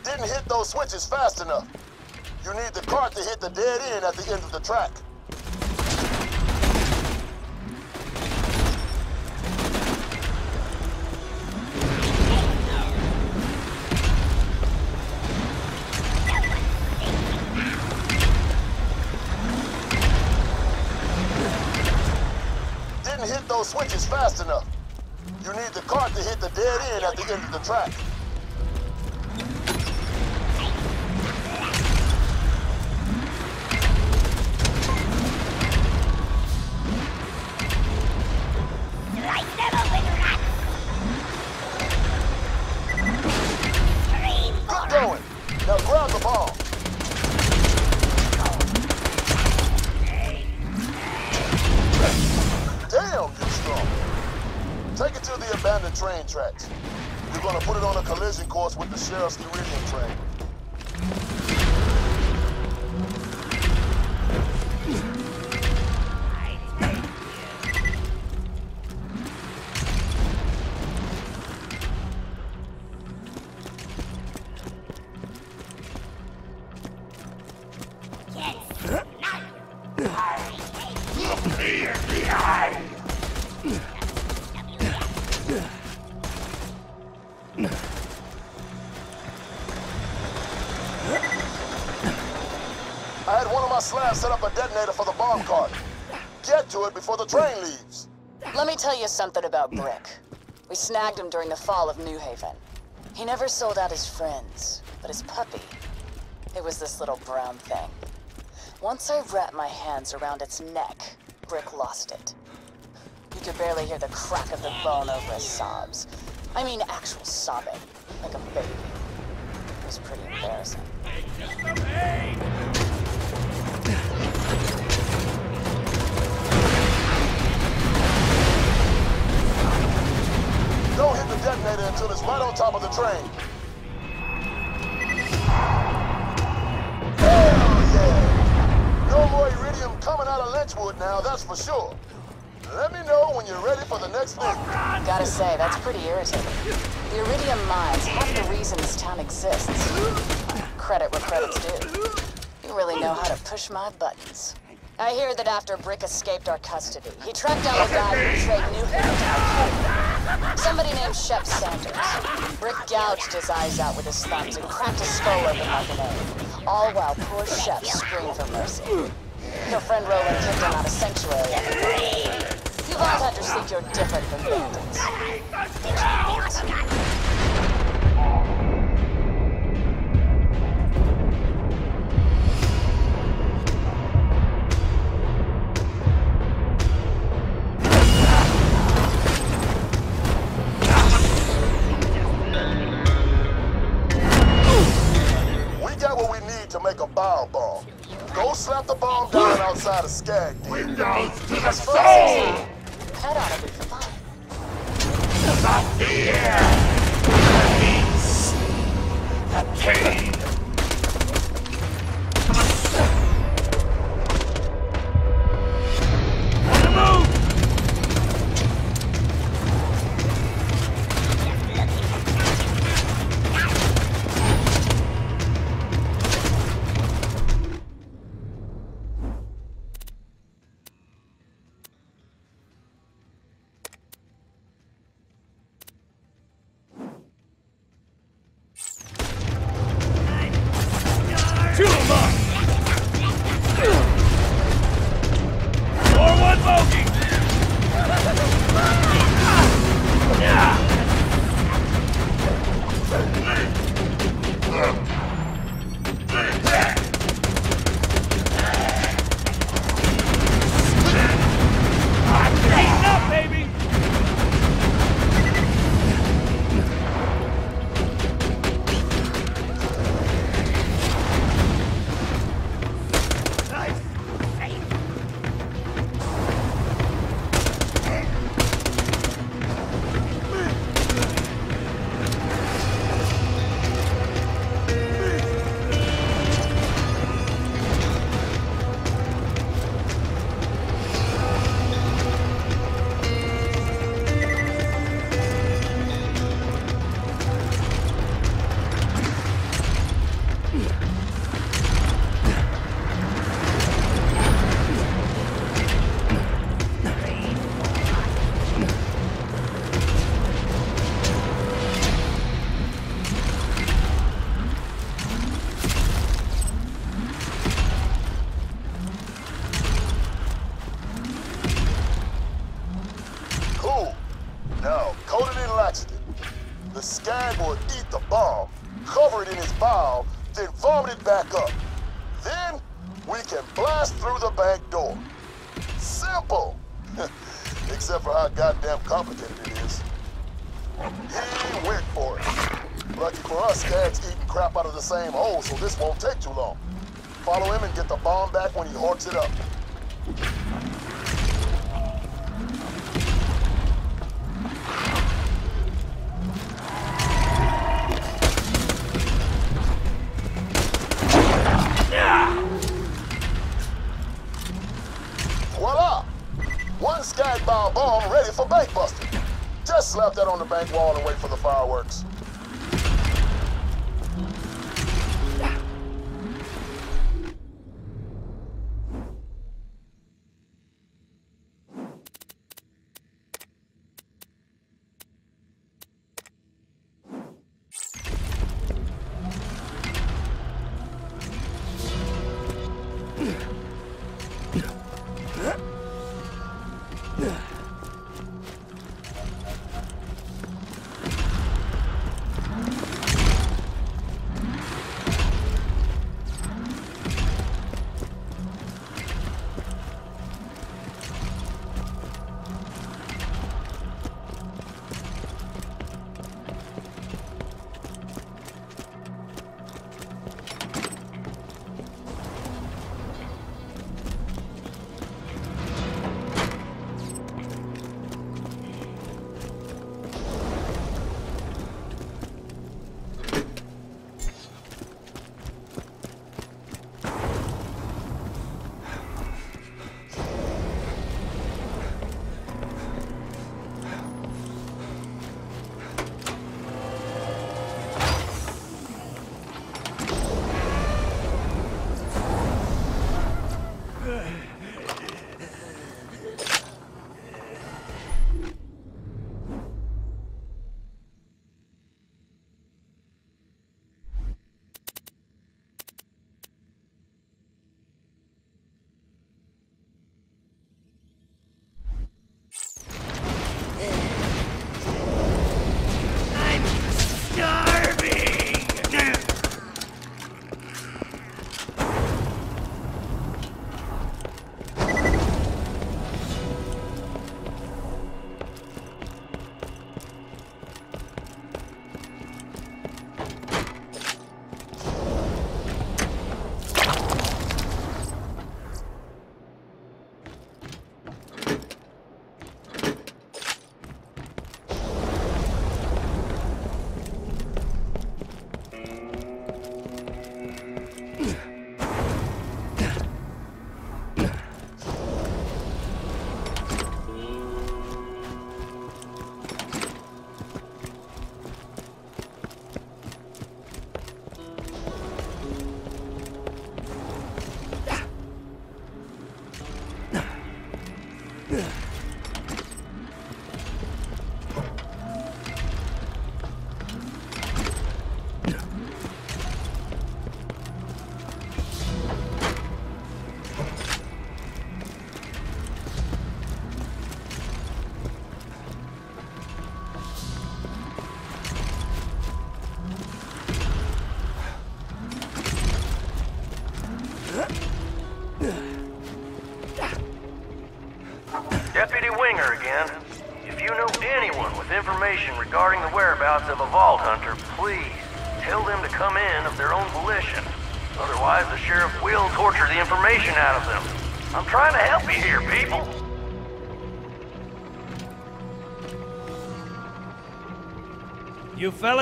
Didn't hit those switches fast enough. You need the cart to hit the dead end at the end of the track. You need the cart to hit the dead end at the end of the track. Good going. Now grab the bomb. Take it to the abandoned train tracks. You're gonna put it on a collision course with the sheriff's Iridium train. About Brick. We snagged him during the fall of New Haven. He never sold out his friends, but his puppy, it was this little brown thing. Once I wrapped my hands around its neck, Brick lost it. You could barely hear the crack of the bone over his sobs. I mean actual sobbing, like a baby. It was pretty embarrassing. Don't hit the detonator until it's right on top of the train. Hell yeah! No more iridium coming out of Lynchwood now, that's for sure. Let me know when you're ready for the next thing. Gotta say, that's pretty irritating. The Iridium mines, half the reason this town exists. Credit where credit's due. You really know how to push my buttons. I hear that after Brick escaped our custody, he tracked down the guy who betrayed New Haven to my crew. Somebody named Shep Sanders. Brick gouged his eyes out with his thumbs and cracked his skull open like an egg. All while poor Shep screamed for mercy. Your friend Roland kicked him out of Sanctuary all had to think you're different from bandits. To make a bio bomb. Go slap the ball down outside of Skag. Windows to the soul! That ought to be fine. The fear, the peace, the pain.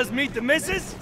Fellas meet the missus?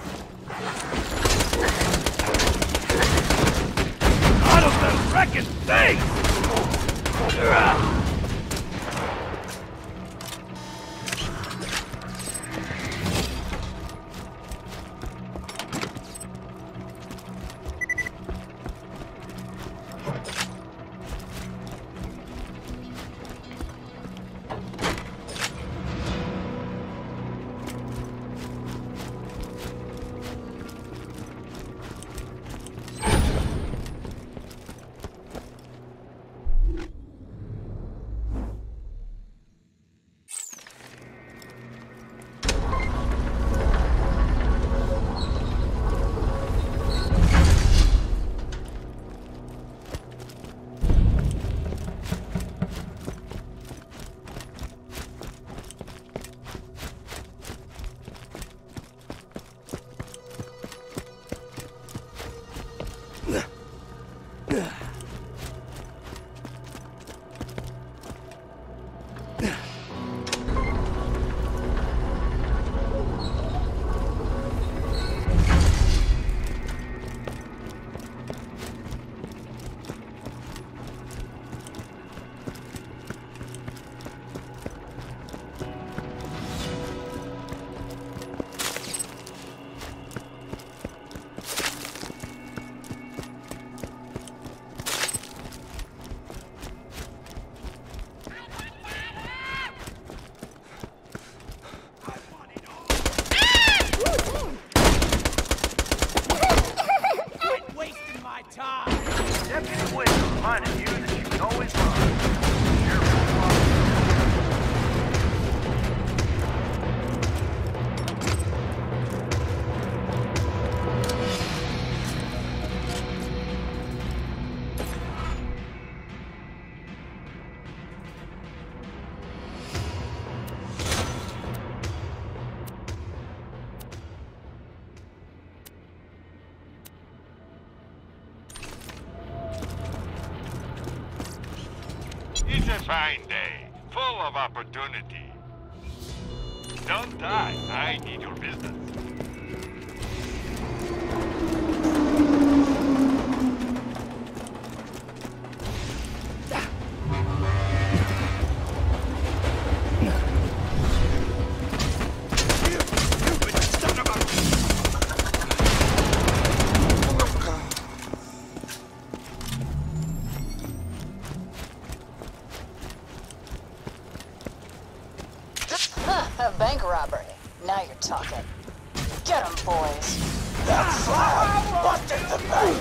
Bank!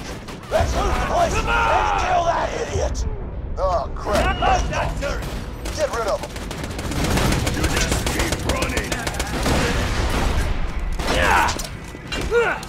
Let's loot the place and kill that idiot! Oh, crap. Get rid of him. You just keep running! Gun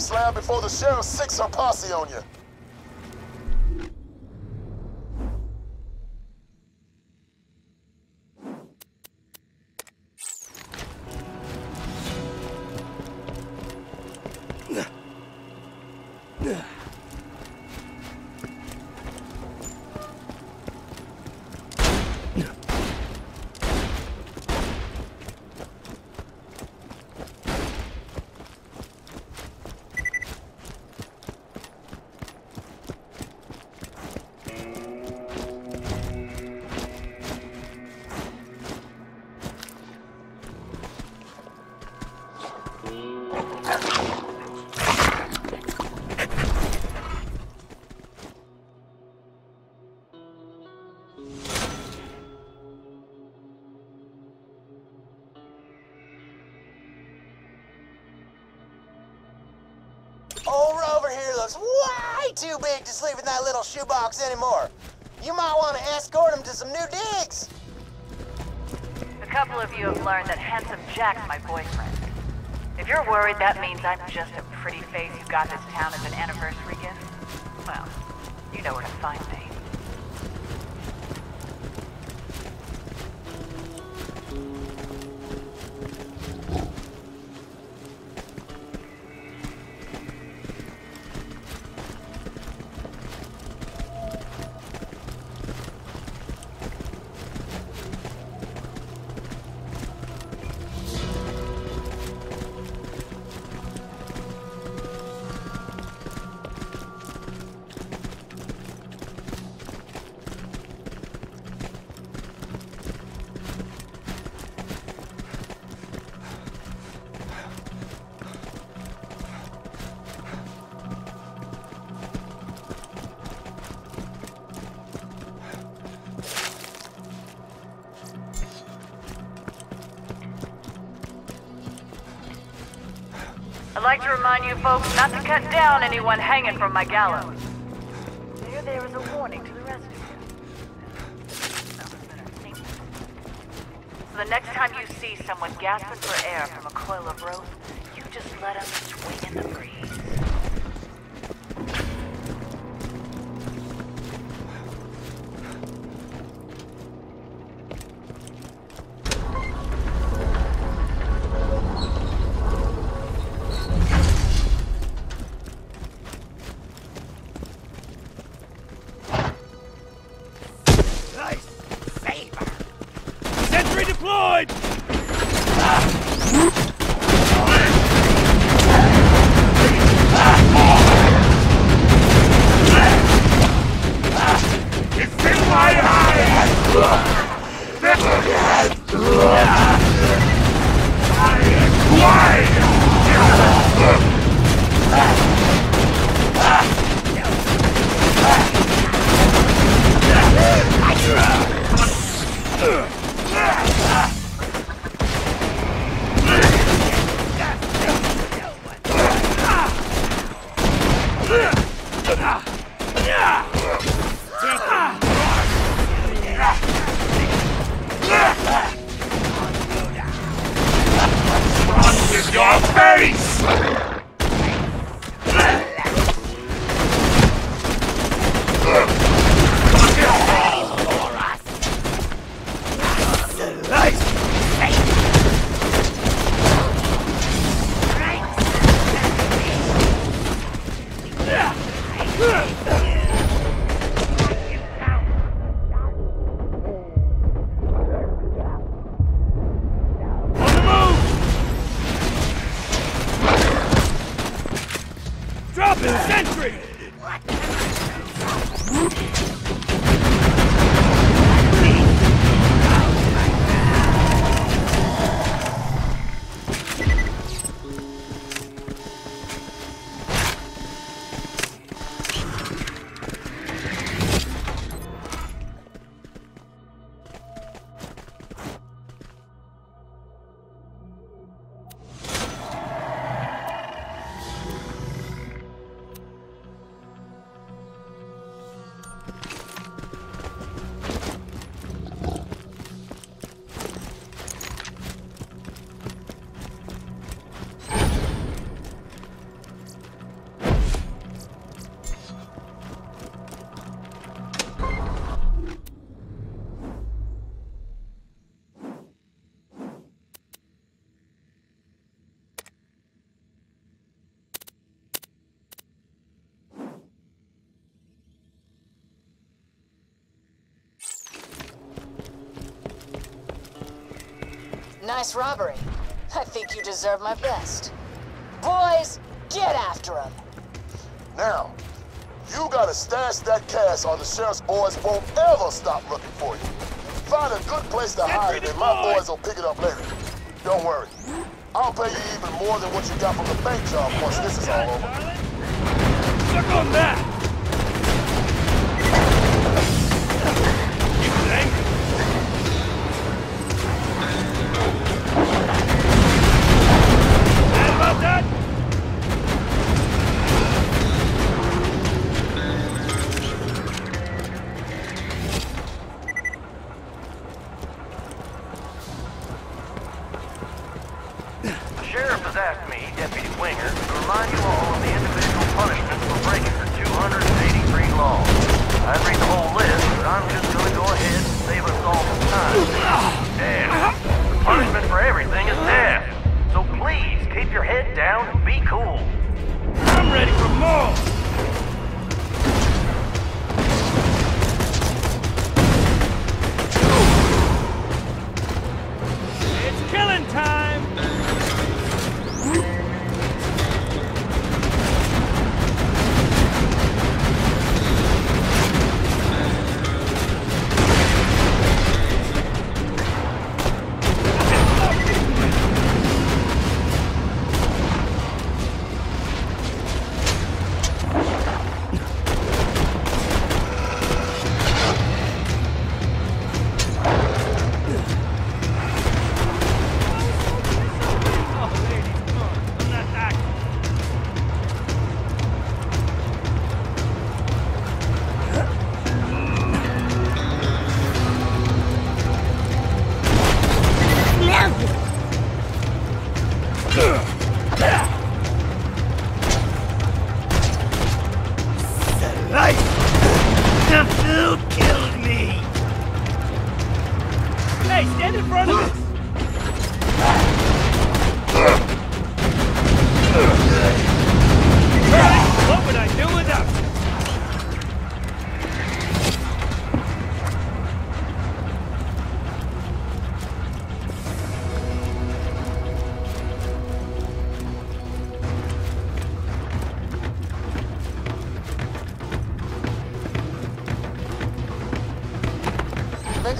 Slab, before the sheriff sicks her posse on you. Shoebox anymore. You might want to escort him to some new digs. A couple of you have learned that Handsome Jack's my boyfriend. If you're worried that means I'm just a pretty face you got this town as an anniversary gift, well, you know where to find I'd like to remind you folks not to cut down anyone hanging from my gallows. There, there is a warning to the rest of you. So the next time you see someone gasping for Nice robbery. I think you deserve my best. Boys, get after him. Now, you gotta stash that cash or the sheriff's boys won't ever stop looking for you. Find a good place to hide it and my boys will pick it up later. Don't worry. I'll pay you even more than what you got from the bank job once this is all over. Suck on that!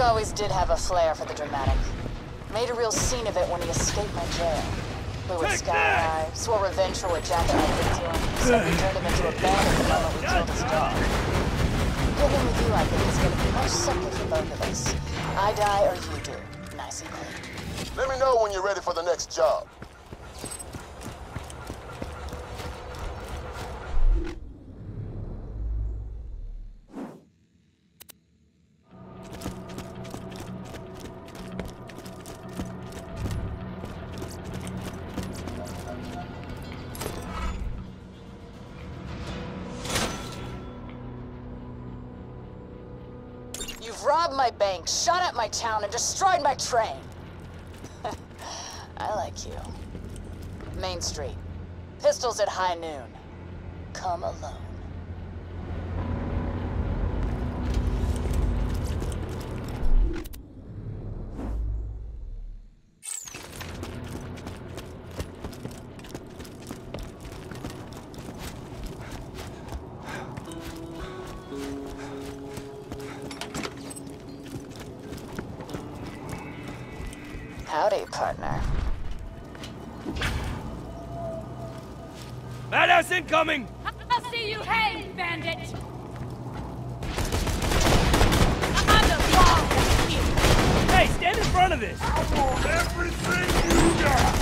Always did have a flair for the dramatic. Made a real scene of it when he escaped my jail. We would sky high, swore revenge for what Jack and I did to him, except we turned him into a bandit the moment we killed his dog. Living with you, I think, is gonna be much simpler for both of us. I die or you partner. Madhouse incoming! I'll see you hang, bandit! I'm the wall Hey, stand in front of this! Everything you got!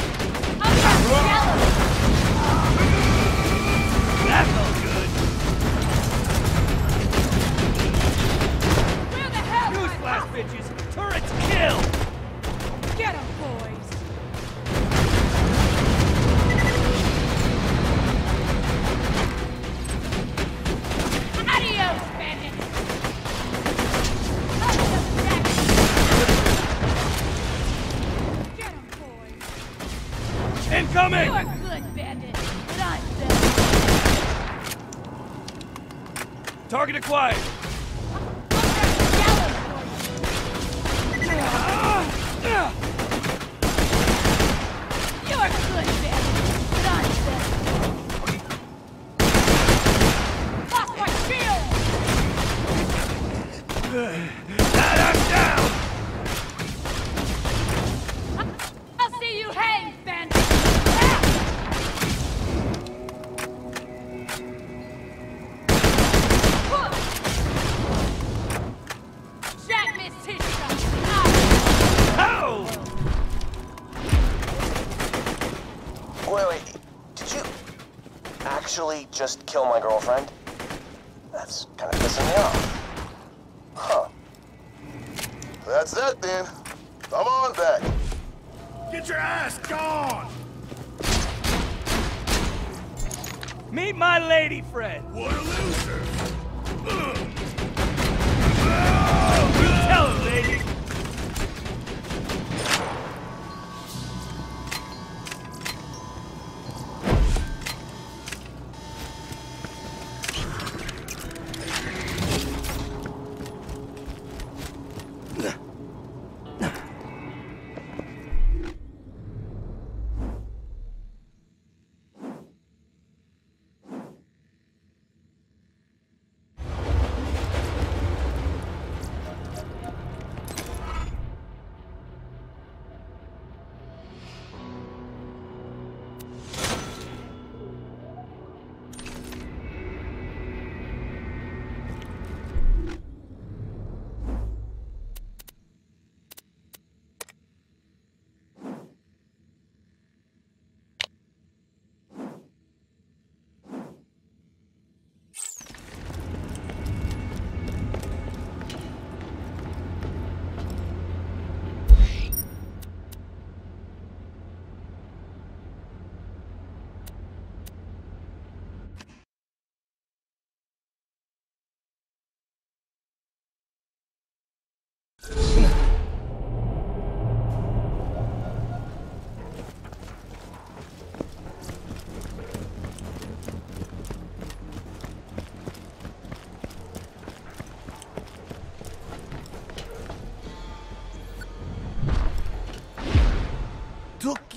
That felt good! Where the hell Newsflash, bitches! Just kill my girlfriend?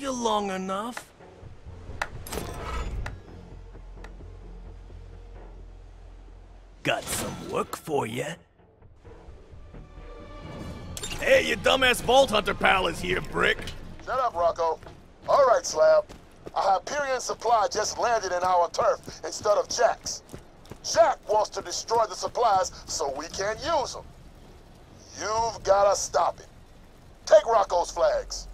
You long enough. Got some work for you. Hey, your dumbass Vault Hunter pal is here, Brick. Shut up, Rocko. All right, Slab. A Hyperion supply just landed in our turf instead of Jack's. Jack wants to destroy the supplies so we can't use them. You've gotta stop it. Take Rocko's flags.